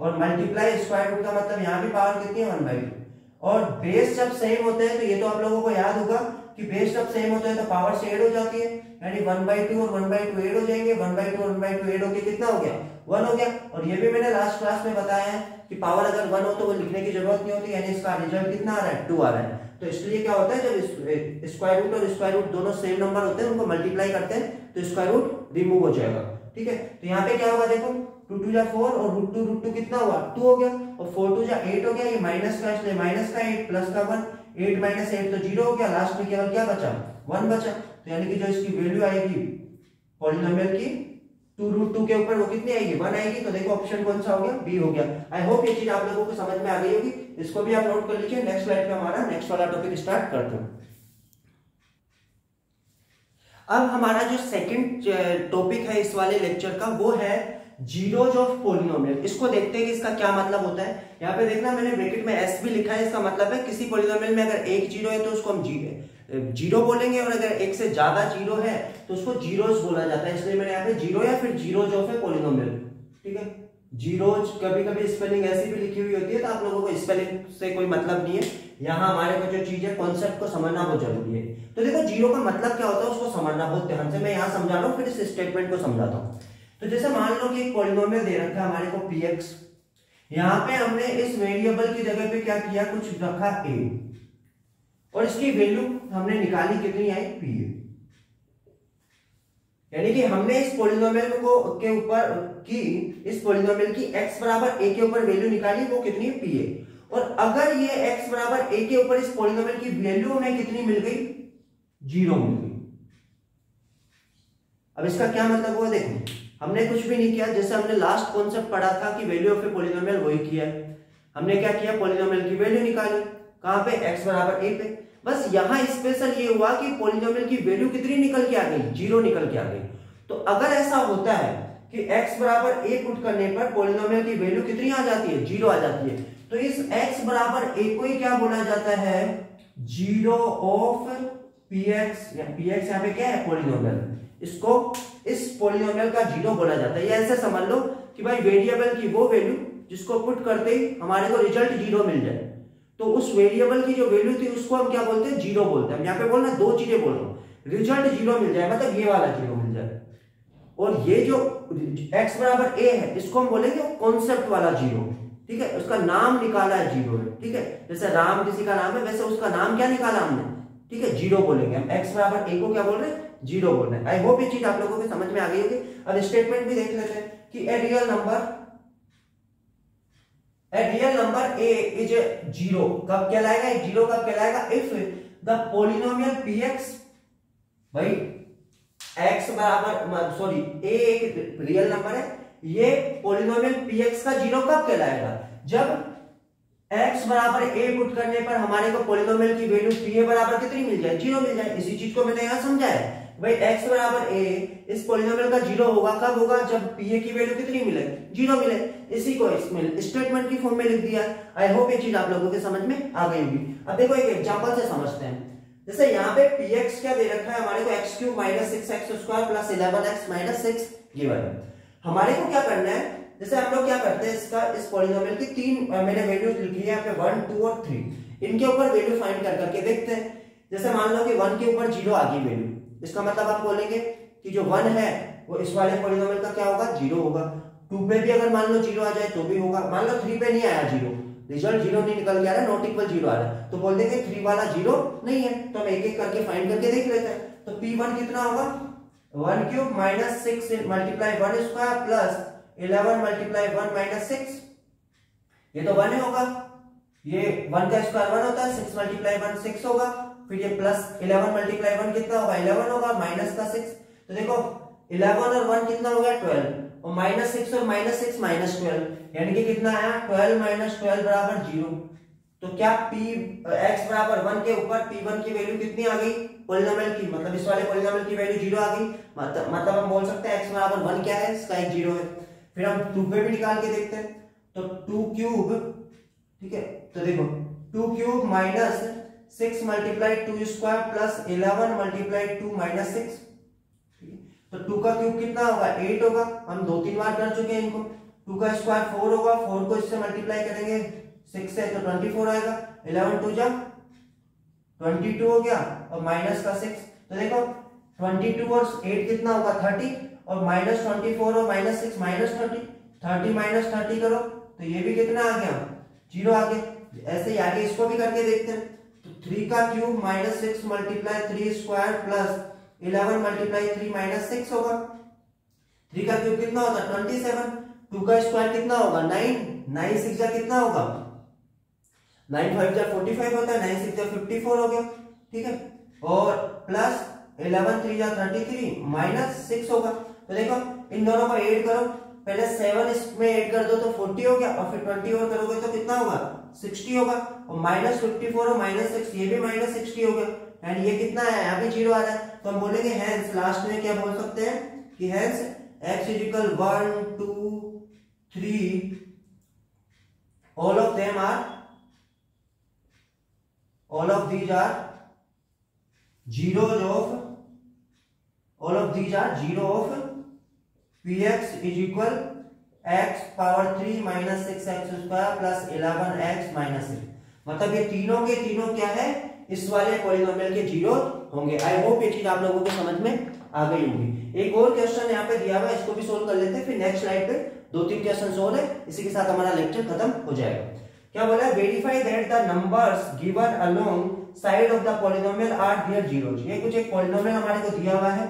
और मल्टीप्लाई स्क्वायर रूट का मतलब यहाँ भी पावर कितनी है? वन बाई टू और बेस जब सेम होते हैं तो ये तो आप लोगों को याद होगा कि बेस जब सेम होते हैं तो पावर से एड हो जाती है। यानी वन बाई टू और वन बाई टू एड हो जाएँगे। One by two one by two add होके कितना हो गया? वन हो गया। और ये भी मैंने लास्ट क्लास में बताया है कि पावर अगर वन हो तो वो लिखने की ज़रूरत नहीं होती। यानी इसका रिज़ल्ट कितना आ रहा है? टू आ रहा है। तो इसलिए क्या होता है? जब स्क्वायर रूट और स्क्वायर रूट दोनों सेम नंबर होते हैं, उनको मल्टीप्लाई करते हैं तो स्क्वायर रूट रिमूव हो जाएगा। ठीक है? तो यहाँ पे क्या होगा देखो? टू टू जा फोर और रूट टू रूट टू कितना हुआ? टू हो गया और फोर टू जा एट हो गया, ये माइनस का इसलिए माइनस का एट प्लस का वन एट माइनस एट तो ज़ीरो हो गया। लास्ट में केवल क्या बचा? वन बचा। तो यानी कि जो इसकी वैल्यू आएगी पॉलिनोमियल की टू रूट टू के ऊपर वो कितनी आएगी? वन आएगी। तो देखो ऑप्शन कौन सा हो गया? बी हो गया। आई होप ये चीज़ आप लोगों को समझ में आ गई होगी। इसको भी आप नोट कर लीजिए। नेक्स्ट स्लाइड पे हमारा नेक्स्ट वाला टॉपिक स्टार्ट करते हैं। अब हमारा जो सेकंड टॉपिक है इस वाले लेक्चर का, वो है जीरोज ऑफ़ पोलिनोमियल। इसको देखते हैं कि इसका क्या मतलब होता है? यहाँ पे देखना मैंने ब्रैकेट में एस भी लिखा है, इसका मतलब है किसी पोलिनोमियल में अगर एक ज़ीरो है तो उसको हम जी ज़ीरो बोलेंगे और अगर एक से ज़्यादा ज़ीरो है तो उसको जीरोज बोला जाता है। इसलिए मैंने यहाँ पे ज़ीरो या फिर जीरोज ऑफ़ है पोलिनोमियल, ठीक है? जीरोज कभी कभी स्पेलिंग ऐसी भी लिखी हुई होती है तो आप लोगों को स्पेलिंग से कोई मतलब नहीं है। यहाँ हमारे को जो चीज़ है कॉन्सेप्ट को समझना बहुत ज़रूरी है। तो देखो, ज़ीरो का मतलब क्या होता है उसको समझना, बहुत ध्यान से मैं यहाँ समझा रहा हूँ, फिर इस स्टेटमेंट को समझाता हूँ। तो जैसे मान लो कि एक पॉलिनोमियल दे रखा है हमारे को पी एक्स यहाँ पे हमने इस वेरिएबल की जगह पे क्या किया? कुछ रखा ए और इसकी वैल्यू हमने निकाली कितनी आई? पी यानी कि हमने इस पोलिनोमियल को के ऊपर की, इस पोलिनोमियल की x बराबर a के ऊपर वैल्यू निकाली, वो कितनी? पी ए और अगर ये x बराबर a के ऊपर इस पोलिनोमियल की वैल्यू हमें कितनी मिल गई? ज़ीरो मिल गई। अब इसका क्या मतलब हुआ? देखो। हमने कुछ भी नहीं किया। जैसे हमने लास्ट कॉन्सेप्ट पढ़ा था कि वैल्यू ऑफ़ ए पोलिनोमियल वही किया हमने क्या किया? पोलिनोमियल की वैल्यू निकाली। कहाँ पे? X बराबर a पे। बस यहाँ स्पेशल ये हुआ कि पोलिनोमियल की वैल्यू कितनी निकल के आ गई? ज़ीरो निकल के आ गई। तो अगर ऐसा होता है कि x बराबर a पुट करने पर पोलिनोमियल की वैल्यू कितनी आ जाती है? ज़ीरो आ जाती है। तो इस x बराबर a को ही क्या बोला जाता है? ज़ीरो ऑफ़ px या px यहाँ पे क्या है? पोलिनोमियल इसको इस पोलिनोमियल का ज़ीरो बोला जाता है। ऐसे समझ लो कि भाई वेरिएबल की वो वैल्यू जिसको पुट करते ही हमारे को रिज़ल्ट ज़ीरो मिल जाए। तो उस वेरिएबल की जो वैल्यू थी उसको हम क्या बोलते हैं? ज़ीरो बोलते हैं। यहाँ पे बोलना दो चीज़ें बोल रहा रिज़ल्ट ज़ीरो मिल जाए मतलब ये वाला ज़ीरो मिल जाए। और ये जो x बराबर a है, इसको हम बोलेंगे कॉन्सेप्ट वाला ज़ीरो। ठीक है? उसका नाम निकाला है ज़ीरो ठीक है? जैसे राम किसी का नाम है, वैसे उसका नाम क्या निकाला हमने? ठीक है? ज़ीरो बोलेंगे। हम x बराबर a को क्या बोल रहे हैं? ज़ीरो बोल रहे हैं। आई होप ये चीज़ आप लोगों को समझ में आ गई होगी। अब स्टेटमेंट भी देख लेते हैं कि a real number a real number a is zero. कब कहलाएगा? ज़ीरो कब कहलाएगा? इफ़ द पोलिनोमियल px भाई, x बराबर सॉरी a एक रियल नंबर है। ये पोलिनोमियल px का ज़ीरो कब कहलाएगा? जब x बराबर a पुट करने पर हमारे को पोलिनोमियल की वैल्यू pa बराबर कितनी मिल जाए? ज़ीरो मिल जाए। इसी चीज़ को मैंने यहाँ समझाया भाई, x बराबर a, इस पोलिनोमियल का ज़ीरो होगा, कब होगा? जब pa की वैल्यू कितनी मिले ज़ीरो मिले। इसी को इसमें स्टेटमेंट की फॉर्म में लिख दिया। आई होप ये चीज़ आप लोगों के समझ में आ गई होगी। अब देखो एक एग्जांपल से समझते हैं। जैसे यहाँ पे px क्या दे रखा है? हमारे को x cube minus six x square plus eleven x minus six given हमारे को क्या करना है? जैसे हम लोग क्या करते हैं इसका? इस पॉलिनोमियल की तीन मैंने वैल्यू लिखी है यहाँ पे वन टू और थ्री इनके ऊपर वैल्यू फाइंड कर करके देखते हैं। जैसे मान लो कि वन के ऊपर ज़ीरो आ गई वैल्यू इसका मतलब आप बोलेंगे कि जो वन है, वो इस वाले पॉलिनोमियल का क्या होगा? ज़ीरो होगा। टू पे भी अगर मान लो ज़ीरो आ जाए तो भी होगा। मान लो थ्री पे नहीं आया ज़ीरो। रिज़ल्ट ज़ीरो नहीं निकल के आ रहा नॉट इक्वल ज़ीरो आ रहा है। तो बोल देंगे थ्री वाला ज़ीरो नहीं है। तो हम एक एक करके फाइंड करके देख लेते हैं। तो पी वन कितना होगा? One cube minus six multiply one square plus eleven multiply one minus six ये तो वन होगा। ये वन का स्क्वायर वन होता है सिक्स मल्टीप्लाई वन सिक्स होगा। फिर ये प्लस इलेवन मल्टीप्लाई वन कितना होगा? इलेवन होगा माइनस का सिक्स तो देखो इलेवन और वन कितना हो गया? ट्वेल्व और माइनस सिक्स और माइनस सिक्स माइनस ट्वेल्व यानी कि कितना आया? ट्वेल्व माइनस ट्वेल्व बराबर ज़ीरो तो क्या p, x बराबर वन के ऊपर p वन की वैल्यू कितनी आ गई? पोलिनोमियल की। मतलब इस वाले पोलिनोमियल की वैल्यू ज़ीरो आ गई। मतलब हम बोल सकते हैं x बराबर वन क्या है? इसका एक ज़ीरो है। फिर हम टू पे भी निकाल के देखते हैं। तो टू क्यूब ठीक है? तो देखो two cube minus six multiply two square plus eleven multiply two minus six तो टू का क्यूब कितना होगा? एट होगा। हम दो तीन बार कर चुके हैं इनको। टू का स्क्वायर फोर होगा। फोर को इससे मल्टीप्लाई करेंगे। सिक्स है तो ट्वेंटी फोर आएगा। इलेवन टू जा ट्वेंटी टू हो गया और माइनस का सिक्स तो देखो ट्वेंटी टू और एट कितना होगा? थर्टी और माइनस ट्वेंटी फोर और minus six minus thirty thirty minus thirty करो। तो ये भी कितना आ गया? ज़ीरो आ गया। ऐसे ही आगे इसको भी करके देखते हैं। थ्री का cube minus six multiply three square plus eleven multiply three minus six होगा। थ्री का क्यूब कितना होगा ट्वेंटी सेवन। टू का स्क्वायर कितना होगा? नाइन। नाइन सिक्स जा कितना होगा? नाइन फाइव जा फोर्टी फाइव होता है। नाइन सिक्स जा फिफ्टी फोर हो गया। ठीक है? और प्लस इलेवन थ्री जा थर्टी थ्री। माइनस सिक्स होगा। तो देखो, इन दोनों को एड करो। पहले सेवन इसमें ऐड कर दो तो फोर्टी हो गया। और फिर ट्वेंटी और करोगे तो कितना होगा? सिक्सटी होगा और माइनस फिफ्टी फोर और माइनस सिक्स, ये भी माइनस सिक्सटी हो गया। एंड ये कितना है यहाँ भी ज़ीरो आ रहा है। तो हम बोलेंगे हैंस लास्ट में क्या बोल सकते हैं? कि hence x is equal one two three all of them are all of these are zeros of, all of these are zero of px is equal x power three minus six x square plus eleven x minus six मतलब ये तीनों के तीनों क्या है? इस वाले polynomial के ज़ीरो होंगे। आई होप ये चीज़ आप लोगों को समझ में आ गई होगी। एक और क्वेश्चन यहाँ पे दिया हुआ है, इसको भी सोल्व कर लेते हैं, फिर नेक्स्ट स्लाइड पे दो तीन क्वेश्चन और है, इसी के साथ हमारा लेक्चर खत्म हो जाएगा। क्या बोला verify that the numbers given alongside of the polynomial are their zeros ये कुछ एक पॉलिनोमियल हमारे को दिया हुआ है।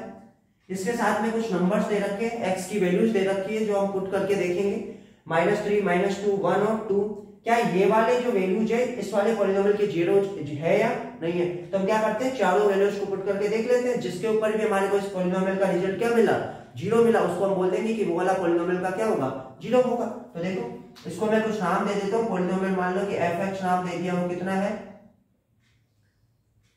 इसके साथ में कुछ नंबर्स दे रखे हैं एक्स की वैल्यूज़ दे रखी है, जो हम पुट करके देखेंगे। Minus three minus two one और टू क्या ये वाले जो वैल्यूज़ है, इस वाले पॉलिनोमियल के ज़ीरो है या नहीं है? तो हम क्या करते हैं, चारों वैल्यूज़ को पुट करके देख लेते हैं, जिसके ऊपर भी हमारे को इस पॉलिनोमियल का रिज़ल्ट क्या मिला? ज़ीरो मिला। उसको हम बोल देंगे कि वो वाला पॉलिनोमियल का क्या होगा? ज़ीरो होगा। तो देखो, इसको मैं कुछ नाम दे देता हूँ। पॉलिनोमियल मान लो कि एफ़ एक्स नाम दे दिया वो कितना है?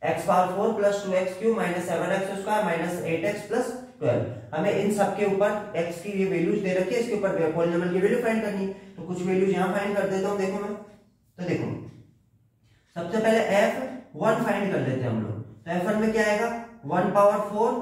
X power four plus two x cube minus seven x square minus eight x plus twelve हमें इन सब के ऊपर एक्स की ये वैल्यूज़ दे रखी है, इसके ऊपर पॉलिनोमियल की वैल्यू फाइंड करनी है। तो कुछ वैल्यूज़ यहाँ फाइंड कर देता हूँ, देखो मैं। तो देखो। सबसे पहले एफ़ वन फाइंड कर लेते हैं हम लोग। तो एफ़ वन में क्या आएगा? One power four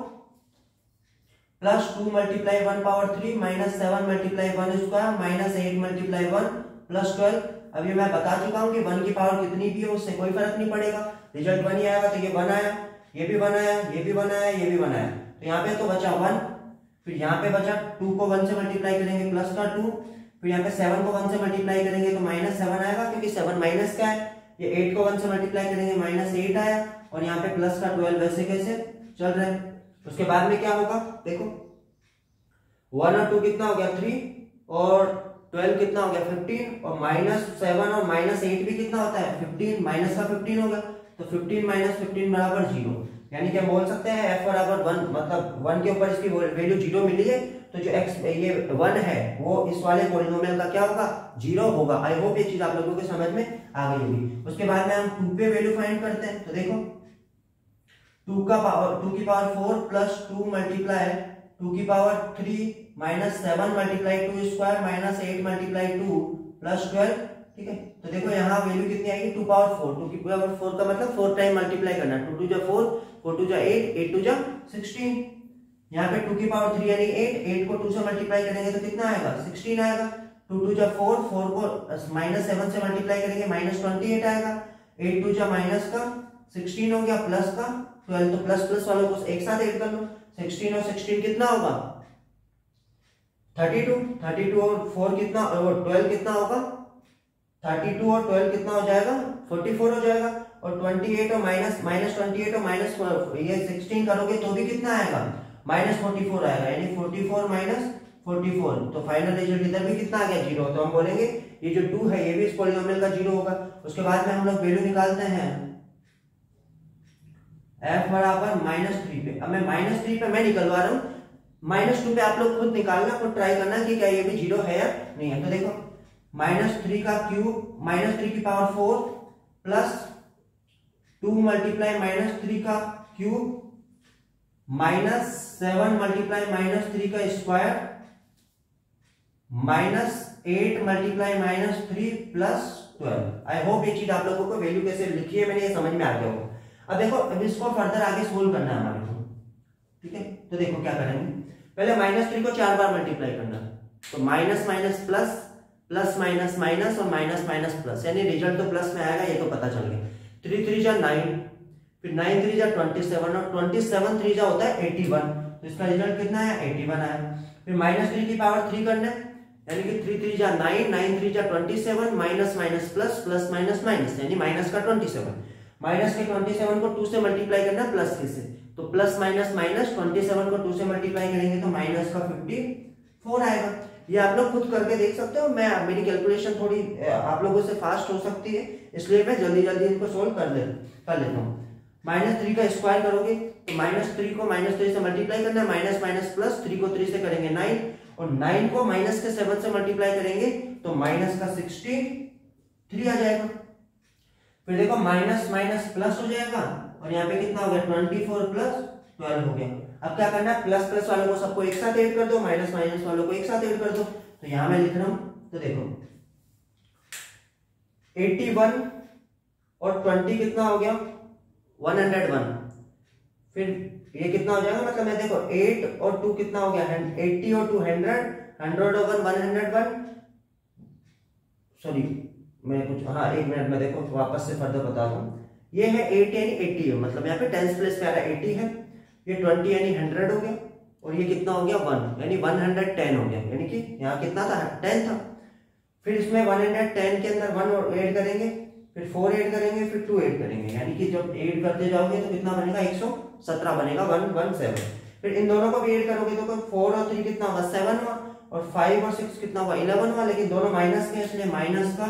plus two multiply one power three minus seven multiply one square minus eight multiply one plus twelve अभी मैं बता चुका हूँ कि वन की पावर कितनी भी है, उससे कोई फ़र्क नहीं पड़ेगा। रिज़ल्ट वन ही आएगा तो ये वन आया ये भी वन आया ये भी वन आया ये भी वन आया तो यहाँ पे तो बचा वन, फिर यहाँ पे बचा टू को वन से मल्टीप्लाई करेंगे प्लस का टू फिर यहाँ पे सेवन को वन से मल्टीप्लाई करेंगे तो माइनस सेवन आएगा, क्योंकि सेवन माइनस का है? ये एट को वन से मल्टीप्लाई करेंगे माइनस एट आया, और यहाँ पे प्लस का ट्वेल्व वैसे कैसे? चल रहे उसके बाद में क्या होगा? देखो। वन और टू कितना हो गया? थ्री और ट्वेल्व कितना हो गया? फिफ्टीन और माइनस सेवन और माइनस एट भी कितना होता है? फिफ्टीन माइनस का फिफ्टीन होगा। तो फिफ्टीन माइनस फिफ्टीन बराबर ज़ीरो यानी कि हम बोल सकते हैं एफ़ बराबर वन मतलब वन के ऊपर इसकी वैल्यू ज़ीरो मिली है तो जो एक्स ये वन है, वो इस वाले पोलिनोमियल का क्या होगा? ज़ीरो होगा. आई होप ये चीज़ आप लोगों के समझ में आ गई होगी. उसके बाद में हम टू पे वैल्यू फाइंड करते हैं. तो देखो टू का पावर टू की power four plus two multiply two की power three minus seven multiply two square minus eight multiply two plus twelve ठीक है? तो देखो यहाँ वैल्यू कितनी आएगी? टू पावर फोर टू की पावर फोर का मतलब फोर टाइम मल्टीप्लाई करना टू टू जा फोर फोर टू जा एट एट टू जा सिक्सटीन यहाँ पे टू की पावर थ्री यानी एट एट को टू से मल्टीप्लाई करेंगे तो कितना आएगा? सिक्सटीन आएगा। टू टू जा फोर फोर को माइनस सेवन से मल्टीप्लाई करेंगे माइनस ट्वेंटी एट आएगा। एट टू जा माइनस का सिक्सटीन हो गया प्लस का ट्वेल्व तो प्लस प्लस वालों को एक साथ एड कर लो। सिक्सटीन और सिक्सटीन कितना होगा? थर्टी टू थर्टी टू और फोर कितना, और ट्वेल्व कितना होगा? थर्टी टू और ट्वेल्व कितना हो जाएगा? फोर्टी फोर हो जाएगा। और ट्वेंटी एट और माइनस माइनस ट्वेंटी एट और माइनस ये सिक्सटीन करोगे तो भी कितना आएगा? माइनस फोर्टी फोर आएगा, यानी forty four minus forty four. तो फाइनल रिज़ल्ट इधर भी कितना आ गया? ज़ीरो। तो हम बोलेंगे, ये जो टू है, ये भी इस पॉलिनोमियल का ज़ीरो होगा। उसके बाद में हम लोग वैल्यू निकालते हैं। एफ़ बराबर माइनस थ्री पे। अब मैं माइनस थ्री पे मैं निकलवा रहा हूँ। माइनस टू पे आप लोग खुद निकालना, खुद ट्राई करना कि क्या ये भी ज़ीरो है या नहीं है। तो देखो माइनस थ्री का क्यूब माइनस थ्री की power four plus two multiply minus three का cube minus seven multiply minus three का square minus eight multiply minus three plus twelve. I hope ये चीज़ आप लोगों को वैल्यू कैसे लिखी है, मैंने ये समझ में आ गया होगा। अब देखो, अब इसको फर्दर आगे सोल्व करना है हमारे को। ठीक है? तो देखो क्या करेंगे। पहले माइनस थ्री को चार बार मल्टीप्लाई करना। तो minus minus plus plus minus minus और माइनस माइनस प्लस। यानी रिज़ल्ट तो प्लस में आएगा, ये तो पता चल गया। थ्री थ्री जा नाइन फिर नाइन थ्री जा ट्वेंटी सेवन और ट्वेंटी सेवन थ्री जा होता है एटी वन तो इसका रिज़ल्ट कितना है एटी वन आया। फिर माइनस थ्री की पावर थ्री करना है। यानी कि थ्री थ्री जा नाइन नाइन थ्री जा twenty seven minus minus plus plus minus minus यानी माइनस का ट्वेंटी सेवन माइनस के ट्वेंटी सेवन को टू से मल्टीप्लाई करना प्लस के से। तो plus minus minus twenty seven को टू से मल्टीप्लाई करेंगे तो माइनस का फिफ्टी फोर आएगा। ये आप लोग खुद करके देख सकते हो। मैं, मेरी कैलकुलेशन थोड़ी आप लोगों से फास्ट हो सकती है, इसलिए मैं जल्दी जल्दी इनको सोल्व कर ले, कर लेता हूँ। माइनस थ्री का स्क्वायर करोगे तो माइनस थ्री को माइनस थ्री से मल्टीप्लाई करना है माइनस माइनस प्लस थ्री को थ्री से करेंगे नाइन और नाइन को माइनस के सेवन से मल्टीप्लाई करेंगे तो माइनस का सिक्सटीन थ्री आ जाएगा। फिर देखो माइनस माइनस प्लस हो जाएगा, और यहाँ पे कितना हो गया? ट्वेंटी फोर प्लस ट्वेल्व हो गया। अब क्या करना है? प्लस प्लस वालों को सबको एक साथ एड कर दो माइनस माइनस वालों को एक साथ एड कर दो। तो यहाँ मैं लिख रहा हूँ तो देखो। 81 और 20 कितना हो गया? 101 फिर ये कितना हो जाएगा? मतलब मैं देखो 8 और 2 कितना हो गया? 80 और 2 100 100 और 1 101 सॉरी मैं कुछ हाँ एक मिनट में देखो, वापस से फर्दर बता दूँ। ये है एट यानी एट्टी है मतलब यहाँ पे टेंस प्लेस पे आ रहा है एटी है। ये ट्वेंटी यानी हंड्रेड हो गया, और ये कितना हो गया वन, यानी वन हंड्रेड टेन हो गया, यानी कि यहाँ कितना था? टेन था। फिर इसमें वन हंड्रेड टेन के अंदर वन ऐड करेंगे, फिर फोर ऐड करेंगे, फिर टू ऐड करेंगे, यानी कि जब ऐड करते जाओगे तो कितना बनेगा? एक सौ सत्रह बनेगा, वन वन सेवन। फिर इन दोनों को भी एड करोगे तो फोर और थ्री कितना हुआ? सेवन हुआ, और फाइव और सिक्स कितना हुआ? इलेवन हुआ, लेकिन दोनों माइनस के इसलिए माइनस का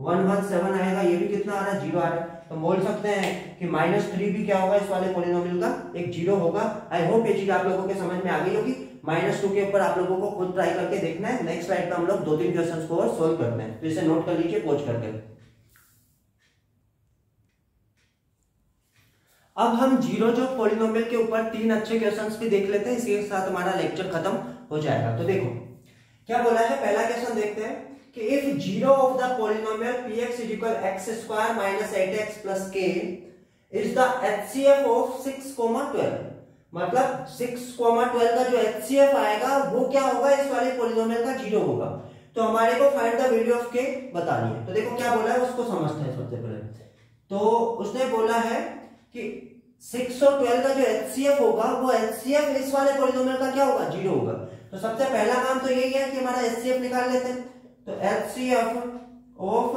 वन वन, सेवन आएगा, ये भी कितना आ रहा है? ज़ीरो आ रहा है। तो बोल सकते हैं कि माइनस थ्री भी क्या होगा इस वाले पोलिनोमियल का? एक ज़ीरो होगा। आई होप ये चीज़ आप लोगों के समझ में आ गई होगी। माइनस टू के ऊपर आप लोगों को खुद ट्राई करके देखना है। नेक्स्ट स्लाइड पे हम लोग दो तीन क्वेश्चन को और सोल्व करते हैं। तो इसे नोट कर लीजिए पोच करके अब हम ज़ीरो जो पोलिनोमियल के ऊपर तीन अच्छे क्वेश्चंस भी देख लेते हैं, इसके साथ हमारा लेक्चर खत्म हो जाएगा। तो देखो, क्या बोला है? पहला क्वेश्चन देखते हैं। कि if zero of the polynomial px is equal x square minus 8x plus k is the HCF of 6, 12 मतलब 6, 12 का जो HCF आएगा वो क्या होगा? इस वाले पोलिनोमियल का ज़ीरो होगा। तो हमारे को फाइंड द वैल्यू ऑफ़ के बतानी है। तो देखो क्या बोला है उसको समझते हैं सबसे पहले। तो उसने बोला है कि 6 और 12 का जो HCF होगा वो HCF इस वाले पोलिनोमियल का क्या होगा? ज़ीरो होगा। तो सबसे पहला काम तो यही है कि हमारा HCF निकाल लेते हैं। तो HCF ऑफ़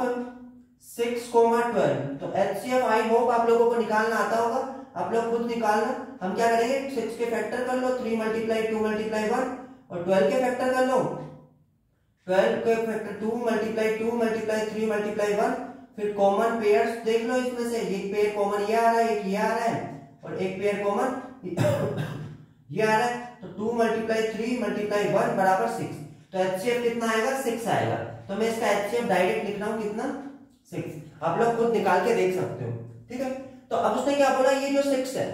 6 कोमा 12 तो HCF आई होप आप लोगों को निकालना आता होगा। आप लोग खुद निकालना। हम क्या करेंगे? 6 के फैक्टर कर लो 3 मल्टीप्लाई 2 मल्टीप्लाई 1 और 12 के फैक्टर कर लो। 12 के फैक्टर 2 मल्टीप्लाई 2 मल्टीप्लाई 3 मल्टीप्लाई 1 फिर कॉमन पेयर्स देख लो इसमें से। एक पेयर कॉमन ये आ रहा है, एक ये आ रहा है और एक पेयर कॉमन ये आ रहा है। तो two multiply three multiply one बराबर सिक्स तो एचसीएफ कितना आएगा? सिक्स आएगा। तो मैं इसका एचसीएफ डायरेक्ट लिख रहा हूँ कितना? सिक्स आप लोग खुद निकाल के देख सकते हो। ठीक है? तो अब उसने क्या बोला? ये जो सिक्स है।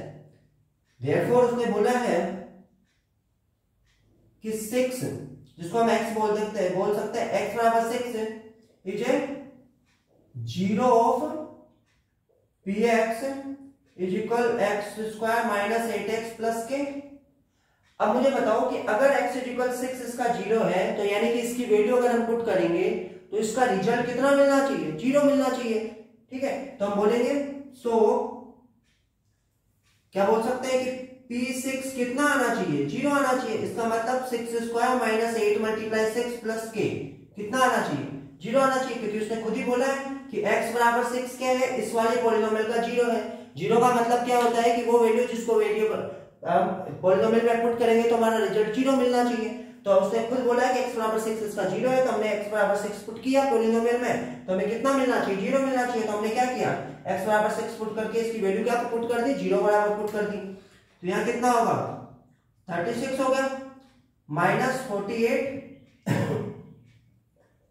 देयरफॉर उसने बोला है कि सिक्स जिसको हम एक्स बोल सकते हैं, बोल सकते हैं एक्स बराबर six is a zero of p x is equal x square minus eight x plus k अब मुझे बताओ कि अगर x इक्वल सिक्स इसका ज़ीरो है तो यानी कि इसकी वैल्यू अगर हम पुट करेंगे तो इसका रिज़ल्ट कितना मिलना चाहिए? ज़ीरो मिलना चाहिए ठीक है? तो हम बोलेंगे सो so, क्या बोल सकते हैं कि P6 कितना आना चाहिए? ज़ीरो आना चाहिए। इसका मतलब six square minus eight multiply six plus k कितना आना चाहिए? ज़ीरो आना चाहिए क्योंकि उसने खुद ही बोला है कि x बराबर सिक्स क्या है? इस वाले पोलिनोमियल का ज़ीरो है। ज़ीरो का मतलब क्या होता है कि वो वैल्यू जिसको वेरिएबल पॉलिनोमियल में पुट करेंगे तो हमारा रिज़ल्ट ज़ीरो मिलना चाहिए। तो उसने खुद बोला कि x बराबर सिक्स इसका ज़ीरो है तो हमने x बराबर सिक्स पुट किया पॉलिनोमियल में। तो हमें कितना मिलना चाहिए? ज़ीरो मिलना चाहिए। तो हमने क्या किया? x बराबर सिक्स पुट करके इसकी वैल्यू क्या पुट कर दी? ज़ीरो बराबर पुट कर दी। तो यहाँ कितना होगा? थर्टी सिक्स हो minus forty eight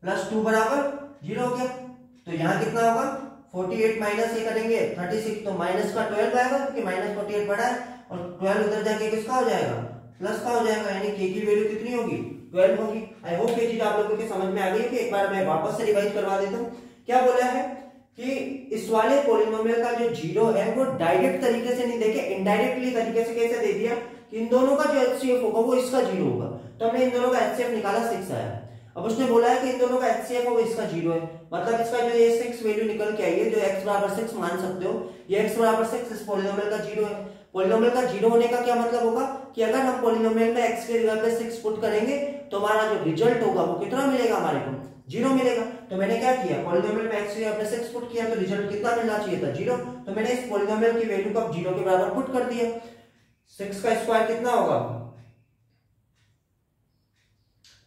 plus two बराबर ज़ीरो हो गया। तो यहाँ कितना होगा? फोर्टी एट माइनस ये करेंगे थर्टी सिक्स तो माइनस का ट्वेल्व आएगा, क्योंकि माइनस फोर्टी एट बढ़ा है। और ट्वेल्व उधर जाके किसका हो जाएगा? प्लस का हो जाएगा, यानी के की वैल्यू कितनी होगी? ट्वेल्व होगी। आई होप ये चीज़ आप लोगों के समझ में आ गई कि एक बार मैं वापस से रिवाइज करवा देता हूँ। क्या बोला है? कि इस वाले पोलिनोमियल का जो ज़ीरो है, वो डायरेक्ट तरीके से नहीं देखे इनडायरेक्टली तरीके से कैसे दे दिया? कि इन दोनों का जो एचसीएफ होगा, वो इसका ज़ीरो होगा। तो हमने इन दोनों का एचसीएफ निकाला सिक्स आया। अब उसने बोला है कि इन दोनों का एचसीएफ होगा इसका ज़ीरो है। मतलब इसका जो ये सिक्स वैल्यू निकल के आई है, जो एक्स बराबर सिक्स मान सकते हो, ये एक्स बराबर सिक्स इस पोलिनोमियल का ज़ीरो है। पोलिनोमियल का ज़ीरो होने का क्या मतलब होगा? कि अगर हम पोलिनोमियल में एक्स के जगह पे सिक्स पुट करेंगे तो हमारा जो रिज़ल्ट होगा वो कितना मिलेगा हमारे को? ज़ीरो मिलेगा। तो मैंने क्या किया? पोलिनोमियल में एक्स के जगह पे सिक्स पुट किया तो रिज़ल्ट कितना मिलना चाहिए था? ज़ीरो तो मैंने इस पोलिनोमियल की वैल्यू को ज़ीरो के बराबर पुट कर दिया। सिक्स का स्क्वायर कितना होगा?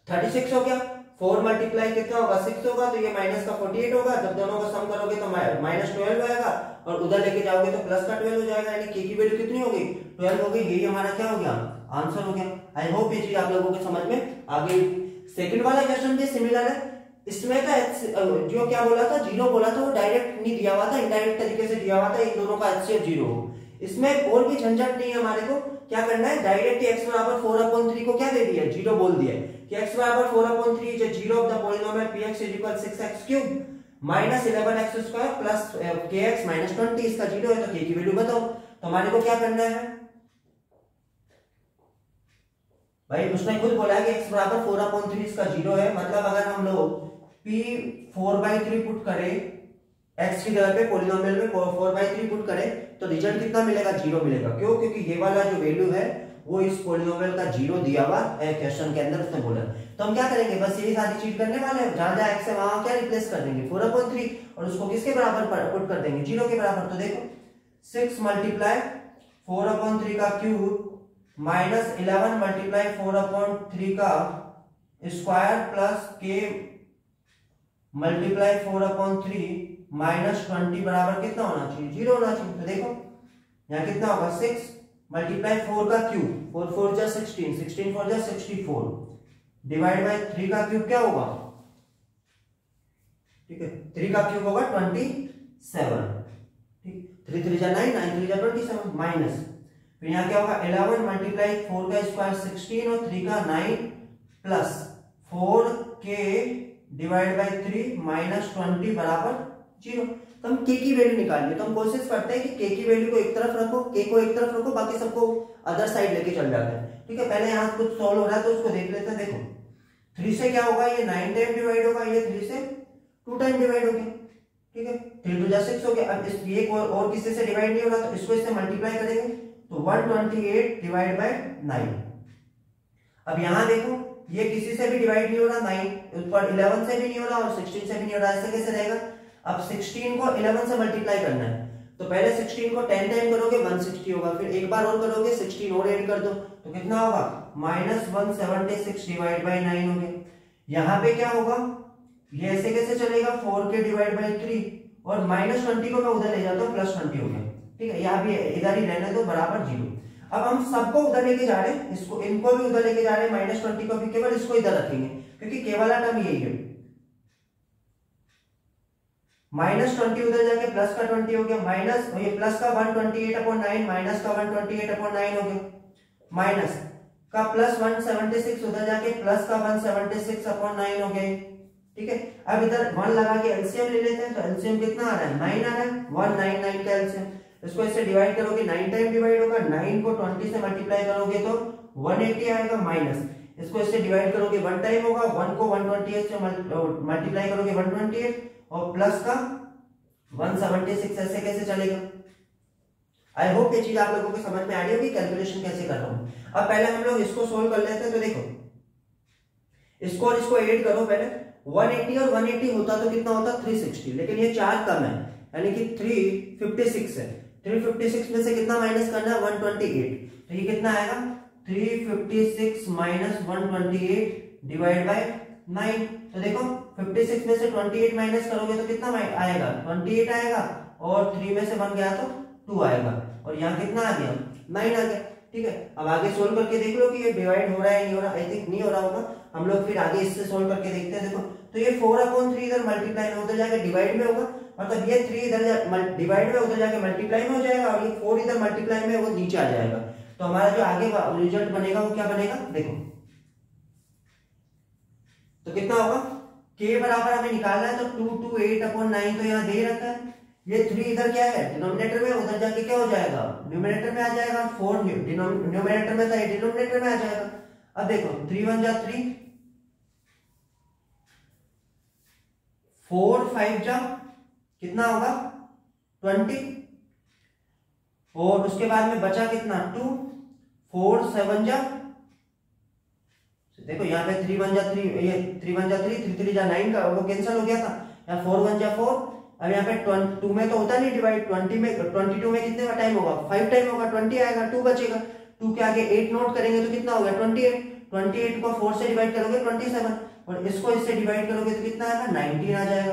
थर्टी सिक्स हो गया। फोर मल्टीप्लाई कितना होगा, सिक्स होगा तो ये माइनस का फोर्टी एट होगा, जब दोनों का सम करोगे तो माइनस ट्वेल्व आएगा, और उधर लेके जाओगे तो प्लस का ट्वेल्व हो जाएगा, यानी के की वैल्यू कितनी होगी? ट्वेल्व हो गई यही हमारा क्या हो गया? आंसर हो गया। आई होप ये चीज़ आप लोगों के समझ में आ गई। सेकंड वाला क्वेश्चन भी सिमिलर है। इसमें का जो क्या बोला था? ज़ीरो बोला था, वो डायरेक्ट नहीं दिया हुआ था इनडायरेक्ट तरीके से दिया हुआ था इन दोनों का एचसीएफ ज़ीरो इसमें और भी झंझट नहीं है हमारे को। क्या करना है? डायरेक्ट एक्स बराबर फोर अपॉन थ्री को क्या दे दिया ज़ीरो बोल दिया कि x बराबर 4 upon 3 is zero of the polynomial px is equal 6x cube minus 11x square plus kx minus 20 इसका ज़ीरो है तो k की वैल्यू बताओ। तो हमारे को क्या करना है? भाई, उसने खुद बोला कि x बराबर 4 upon 3 इसका ज़ीरो है। मतलब अगर हम लोग p 4 by 3 पुट करें x की जगह पे पोलिनोमियल में 4 by 3 पुट करें तो रिज़ल्ट कितना मिलेगा? ज़ीरो मिलेगा। क्यों? क्योंकि ये वाला जो वैल्यू है, वो इस पोलिनोमियल का ज़ीरो दिया हुआ है क्वेश्चन के अंदर उसने बोला। तो हम क्या करेंगे? बस यही सारी चीज़ करने वाले हैं। जहाँ जहाँ एक्स है, वहाँ क्या रिप्लेस कर देंगे? फोर अपॉइंट थ्री और उसको किसके बराबर पुट कर देंगे? ज़ीरो के बराबर। तो देखो six multiply four upon three का cube minus eleven multiply four upon three का square plus k multiply four upon three minus twenty बराबर कितना होना चाहिए? ज़ीरो होना चाहिए। तो देखो, यहाँ कितना होगा? सिक्स मल्टीप्लाई फोर का क्यूब। फोर फोर जा सिक्सटीन। सिक्सटीन फोर जा sixty four. Divide by three का क्यूब क्या होगा? ठीक है, थ्री का क्यूब होगा ट्वेंटी सेवन। ठीक, थ्री थ्री जा नाइन नाइन, थ्री जा ट्वेंटी सेवन, माइनस। फिर यहाँ क्या होगा? इलेवन मल्टीप्लाई फोर का स्क्वायर सिक्सटीन और थ्री का nine plus four k divide by three minus twenty बराबर ज़ीरो। तो हम के की वैल्यू निकालिए तो हम कोशिश करते हैं कि के की वैल्यू को एक तरफ़ रखो के को एक तरफ़ रखो बाकी सबको अदर साइड लेके चल जाते हैं। ठीक है पहले यहाँ कुछ सॉल्व हो रहा है तो उसको देख लेते हैं। देखो थ्री से क्या होगा? ये नाइन टाइम डिवाइड होगा ये थ्री से टू टाइम डिवाइड हो गया ठीक है थ्री टू जा सिक्स हो गया। अब इस ये और, और किसी से डिवाइड नहीं होगा तो इसको इससे मल्टीप्लाई करेंगे। तो one twenty eight divide by nine अब यहाँ देखो ये किसी से भी डिवाइड नहीं हो रहा नाइन ऊपर इलेवन से भी नहीं हो रहा और सिक्सटीन से भी नहीं हो रहा ऐसे कैसे रहेगा? अब 16 को 11 से मल्टीप्लाई करना है। तो पहले 16 को 10 टाइम करोगे 160 होगा। फिर एक बार और करोगे 16 और ऐड कर दो। तो कितना होगा? Minus one seventy six divide by nine हो गया। यहाँ पे क्या होगा? ये ऐसे कैसे चलेगा? Four k divide by three और माइनस ट्वेंटी को मैं उधर ले जाता हूँ प्लस ट्वेंटी हो गया। ठीक है? यहाँ भी इधर ही रहने दो, बराबर ज़ीरो अब हम सबको उधर लेके जा रहे हैं, इसको इनको भी उधर लेके जा रहे हैं माइनस ट्वेंटी को भी, केवल इसको इधर रखेंगे, क्योंकि केवल टर्म यही है। माइनस ट्वेंटी उधर जाके प्लस का ट्वेंटी हो गया, माइनस ये प्लस का one twenty eight upon nine, minus का one twenty eight upon nine हो गया। माइनस का प्लस वन सेवेंटी सिक्स उधर जाके प्लस का one seventy six upon nine हो गया। ठीक है? अब इधर वन लगा के एलसीएम ले लेते हैं तो एलसीएम कितना आ रहा है? नाइन आ रहा है। वन नाइन नाइन का एलसीएम। इसको इससे डिवाइड करोगे, नाइन टाइम डिवाइड होगा, नाइन को ट्वेंटी से मल्टीप्लाई करोगे तो वन एटी आएगा माइनस। इसको इससे डिवाइड करोगे, वन टाइम होगा, वन को वन ट्वेंटी एट से मल्टीप्लाई करोगे, वन ट्वेंटी एट। और प्लस का 176 ऐसे कैसे चलेगा? आई होप ये चीज़ आप लोगों को समझ में आ रही होगी कैलकुलेशन कैसे कर रहा हूँ। अब पहले हम लोग इसको सोल्व कर लेते हैं तो देखो। इसको और इसको एड करो पहले। 180 और 180 होता तो कितना होता? 360 लेकिन ये चार कम है, यानी कि 356 है। 356 में से कितना माइनस करना है? 128 तो ये कितना आएगा? 356 माइनस 128 डिवाइड बाय 9 तो देखो 56 में से 28 माइनस करोगे तो कितना आएगा? 28 आएगा और 3 में से बन गया तो 2 आएगा। और यहाँ कितना आ गया? 9 आ गया। ठीक है? अब आगे सोल्व करके देख लो कि ये डिवाइड हो रहा है, नहीं हो रहा आई थिंक नहीं हो रहा होगा। हम लोग फिर आगे इससे सोल्व करके देखते हैं। देखो तो ये फोर अपॉन थ्री इधर मल्टीप्लाई में उधर जाके डिवाइड में होगा। मतलब ये थ्री इधर डिवाइड में उधर जाके मल्टीप्लाई में हो जाएगा और ये फोर इधर मल्टीप्लाई में वो नीचे आ जाएगा। तो हमारा जो आगे रिज़ल्ट बनेगा वो क्या बनेगा? देखो। तो कितना होगा? के बराबर हमें निकालना है तो two two eight upon nine तो यहाँ दे रखा है। ये थ्री इधर क्या है? डिनोमिनेटर में, उधर जाके क्या हो जाएगा? न्यूमिनेटर में आ जाएगा फोर न्यूमिनेटर में था डिनोमिनेटर में आ जाएगा। अब देखो थ्री वन जा थ्री फोर फाइव जा, कितना होगा? ट्वेंटी और उसके बाद में बचा कितना? टू फोर सेवन जा देखो यहाँ पे थ्री वन जा थ्री ये थ्री वन जा थ्री थ्री थ्री जा नाइन का वो कैंसिल हो गया था। यहाँ फोर वन जा फोर अब यहाँ पे टू में तो होता नहीं डिवाइड ट्वेंटी में ट्वेंटी टू में कितने का टाइम होगा? फाइव टाइम होगा ट्वेंटी आएगा टू बचेगा। टू के आगे एट नोट करेंगे तो कितना होगा? ट्वेंटी एट ट्वेंटी एट को फोर से डिवाइड करोगे ट्वेंटी सेवन और इसको इससे डिवाइड करोगे तो कितना आएगा? नाइनटीन आ जाएगा।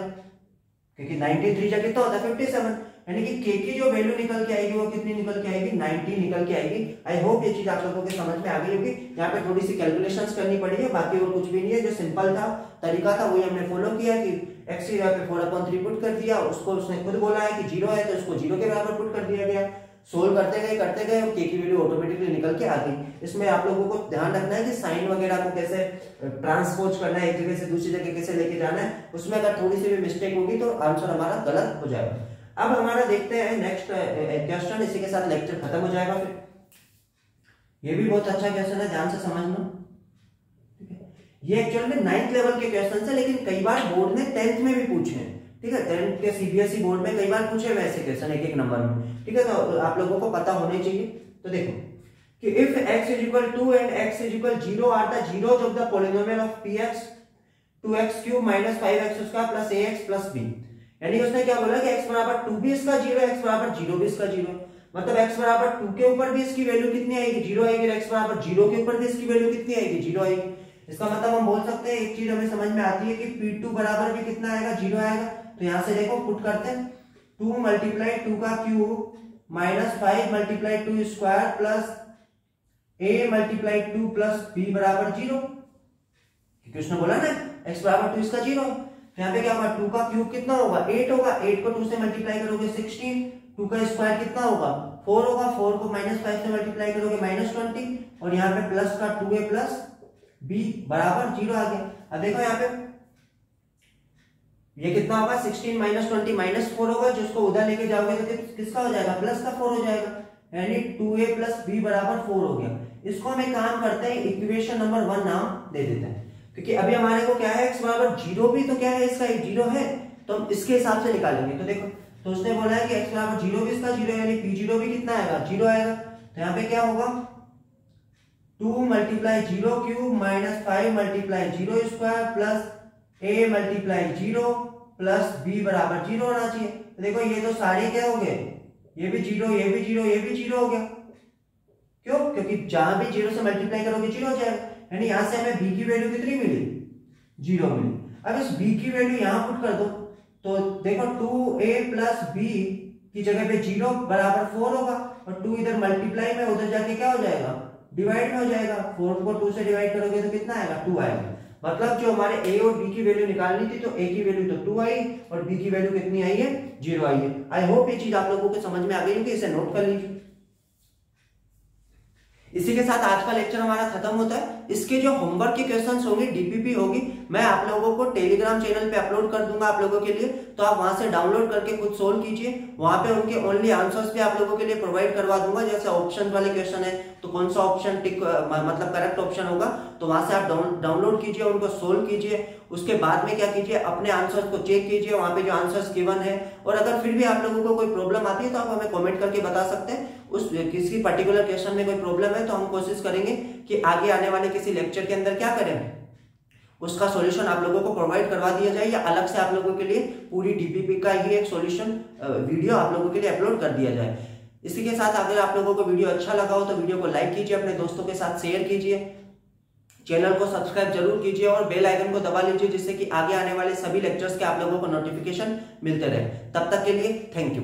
क्योंकि नाइनटी थ्री जा कितना होता है? फिफ्टी सेवन यानी कि के की जो वैल्यू निकल के आएगी, वो कितनी निकल के आएगी? 90 निकल के आएगी। आई होप ये चीज़ आप लोगों के समझ में आ गई होगी। यहाँ पे थोड़ी सी कैलकुलेशंस करनी पड़ी है, बाकी और कुछ भी नहीं है। जो सिंपल था, तरीका था, वही हमने फॉलो किया कि एक्स की पे फोर अपॉन थ्री पुट कर दिया, उसको उसने खुद बोला है कि ज़ीरो है तो उसको ज़ीरो के बराबर पुट कर दिया गया। सोल्व करते गए करते गए के की वैल्यू ऑटोमेटिकली निकल के आ गई। इसमें आप लोगों को ध्यान रखना है कि साइन वगैरह को कैसे ट्रांसपोज करना है, एक जगह से दूसरी जगह कैसे लेके जाना है, उसमें अगर थोड़ी सी भी मिस्टेक होगी तो आंसर हमारा गलत हो जाएगा। अब हमारा देखते हैं नेक्स्ट क्वेश्चन इसी के साथ लेक्चर खत्म हो जाएगा फिर। ये भी बहुत अच्छा क्वेश्चन है, ध्यान से समझना। ये एक्चुअल में नाइन्थ लेवल के क्वेश्चन है, लेकिन कई बार बोर्ड ने टेंथ में भी पूछे हैं। ठीक है? टेंथ के सीबीएसई बोर्ड में कई बार पूछे ऐसे क्वेश्चन एक एक नंबर में। ठीक है? तो आप लोगों को पता होने चाहिए। तो देखो, कि if x is equal to and x is equal zero are the zeros of the polynomial of px 2x cube minus 5x square plus ax plus b यानी उसने क्या बोला कि x बराबर टू भी इसका ज़ीरो x बराबर zero भी इसका ज़ीरो मतलब x बराबर टू के ऊपर भी इसकी वैल्यू कितनी आएगी? ज़ीरो आएगी x बराबर ज़ीरो के ऊपर भी इसकी वैल्यू कितनी आएगी? ज़ीरो आएगी। इसका मतलब हम बोल सकते हैं, एक चीज़ हमें समझ में आती है कि P2 बराबर भी कितना आएगा? ज़ीरो आएगा। तो यहाँ से देखो पुट करते हैं। टू मल्टीप्लाई टू का cube minus five multiply two square plus a multiply two plus b बराबर ज़ीरो क्योंकि उसने बोला ना एक्स बराबर टू इसका ज़ीरो यहाँ पे क्या होगा? टू का क्यूब कितना होगा? एट होगा। एट को टू से मल्टीप्लाई करोगे सिक्सटीन टू का स्क्वायर कितना होगा? फोर होगा। फोर को माइनस फाइव से मल्टीप्लाई करोगे माइनस ट्वेंटी और यहाँ पे प्लस का टू ए प्लस बी बराबर ज़ीरो आ गया। अब देखो यहाँ पे ये कितना होगा? Sixteen minus twenty minus four होगा। जिसको उधर लेके जाओगे तो किसका हो जाएगा? प्लस का फोर हो जाएगा। यानी टू ए प्लस बी बराबर फोर हो गया। इसको हम एक काम करते हैं इक्वेशन नंबर वन नाम दे देते हैं। क्योंकि अभी हमारे को क्या है एक्स बराबर ज़ीरो भी तो क्या है, इसका एक ज़ीरो है तो हम इसके हिसाब से निकालेंगे। तो देखो तो उसने बोला है कि एक्स बराबर ज़ीरो भी इसका ज़ीरो यानी पी ज़ीरो भी कितना आएगा? ज़ीरो आएगा। तो यहाँ पे क्या होगा? Two multiply zero cube minus five multiply zero square plus a multiply zero plus b बराबर ज़ीरो होना चाहिए। तो देखो, ये तो सारे क्या हो गए? ये भी ज़ीरो, ये भी ज़ीरो, ये भी ज़ीरो हो गया। क्यों? क्योंकि जहाँ भी ज़ीरो से मल्टीप्लाई करोगे, ज़ीरो हो जाएगा। यानी यहाँ से हमें बी की वैल्यू कितनी मिली? ज़ीरो मिली। अब इस बी की वैल्यू यहाँ पुट कर दो। तो देखो टू ए प्लस बी की जगह पे ज़ीरो बराबर फोर होगा और टू इधर मल्टीप्लाई में, उधर जाके क्या हो जाएगा? डिवाइड में हो जाएगा। फोर को टू से डिवाइड करोगे तो कितना आएगा? टू आएगा। मतलब जो हमारे ए और बी की वैल्यू निकालनी थी तो ए की वैल्यू तो टू आई और बी की वैल्यू कितनी आई है? ज़ीरो आई है। आई होप ये चीज़ आप लोगों को समझ में आ गई होगी, इसे नोट कर लीजिए। इसी के साथ आज का लेक्चर हमारा खत्म होता है। इसके जो होमवर्क के क्वेश्चन होंगे डीपीपी होगी, मैं आप लोगों को टेलीग्राम चैनल पे अपलोड कर दूँगा आप लोगों के लिए। तो आप वहाँ से डाउनलोड करके खुद सोल्व कीजिए। वहाँ पे उनके ओनली आंसर्स भी आप लोगों के लिए प्रोवाइड करवा दूँगा, जैसे ऑप्शन वाले क्वेश्चन है तो कौन सा ऑप्शन टिक मतलब करेक्ट ऑप्शन होगा तो वहाँ से आप डाउनलोड कीजिए, उनको सोल्व कीजिए। उसके बाद में क्या कीजिए, अपने आंसर्स को चेक कीजिए, वहाँ पे जो आंसर्स गिवन है। और अगर फिर भी आप लोगों को कोई प्रॉब्लम आती है तो आप हमें कमेंट करके बता सकते हैं। उस, किसी पर्टिकुलर क्वेश्चन में कोई प्रॉब्लम है तो हम कोशिश करेंगे कि आगे आने वाले किसी लेक्चर के अंदर क्या करें? उसका सॉल्यूशन आप लोगों को प्रोवाइड करवा दिया जाए या अलग से आप लोगों के लिए पूरी डीपीपी का ही एक सॉल्यूशन वीडियो आप लोगों के लिए अपलोड कर दिया जाए। इसी के साथ अगर आप लोगों को वीडियो अच्छा लगा हो तो वीडियो को लाइक कीजिए, अपने दोस्तों के साथ शेयर कीजिए। चैनल को सब्सक्राइब ज़रूर कीजिए और बेल आइकन को दबा लीजिए जिससे कि आगे आने वाले सभी लेक्चर्स के आप लोगों को नोटिफिकेशन मिलते रहे। तब तक के लिए थैंक यू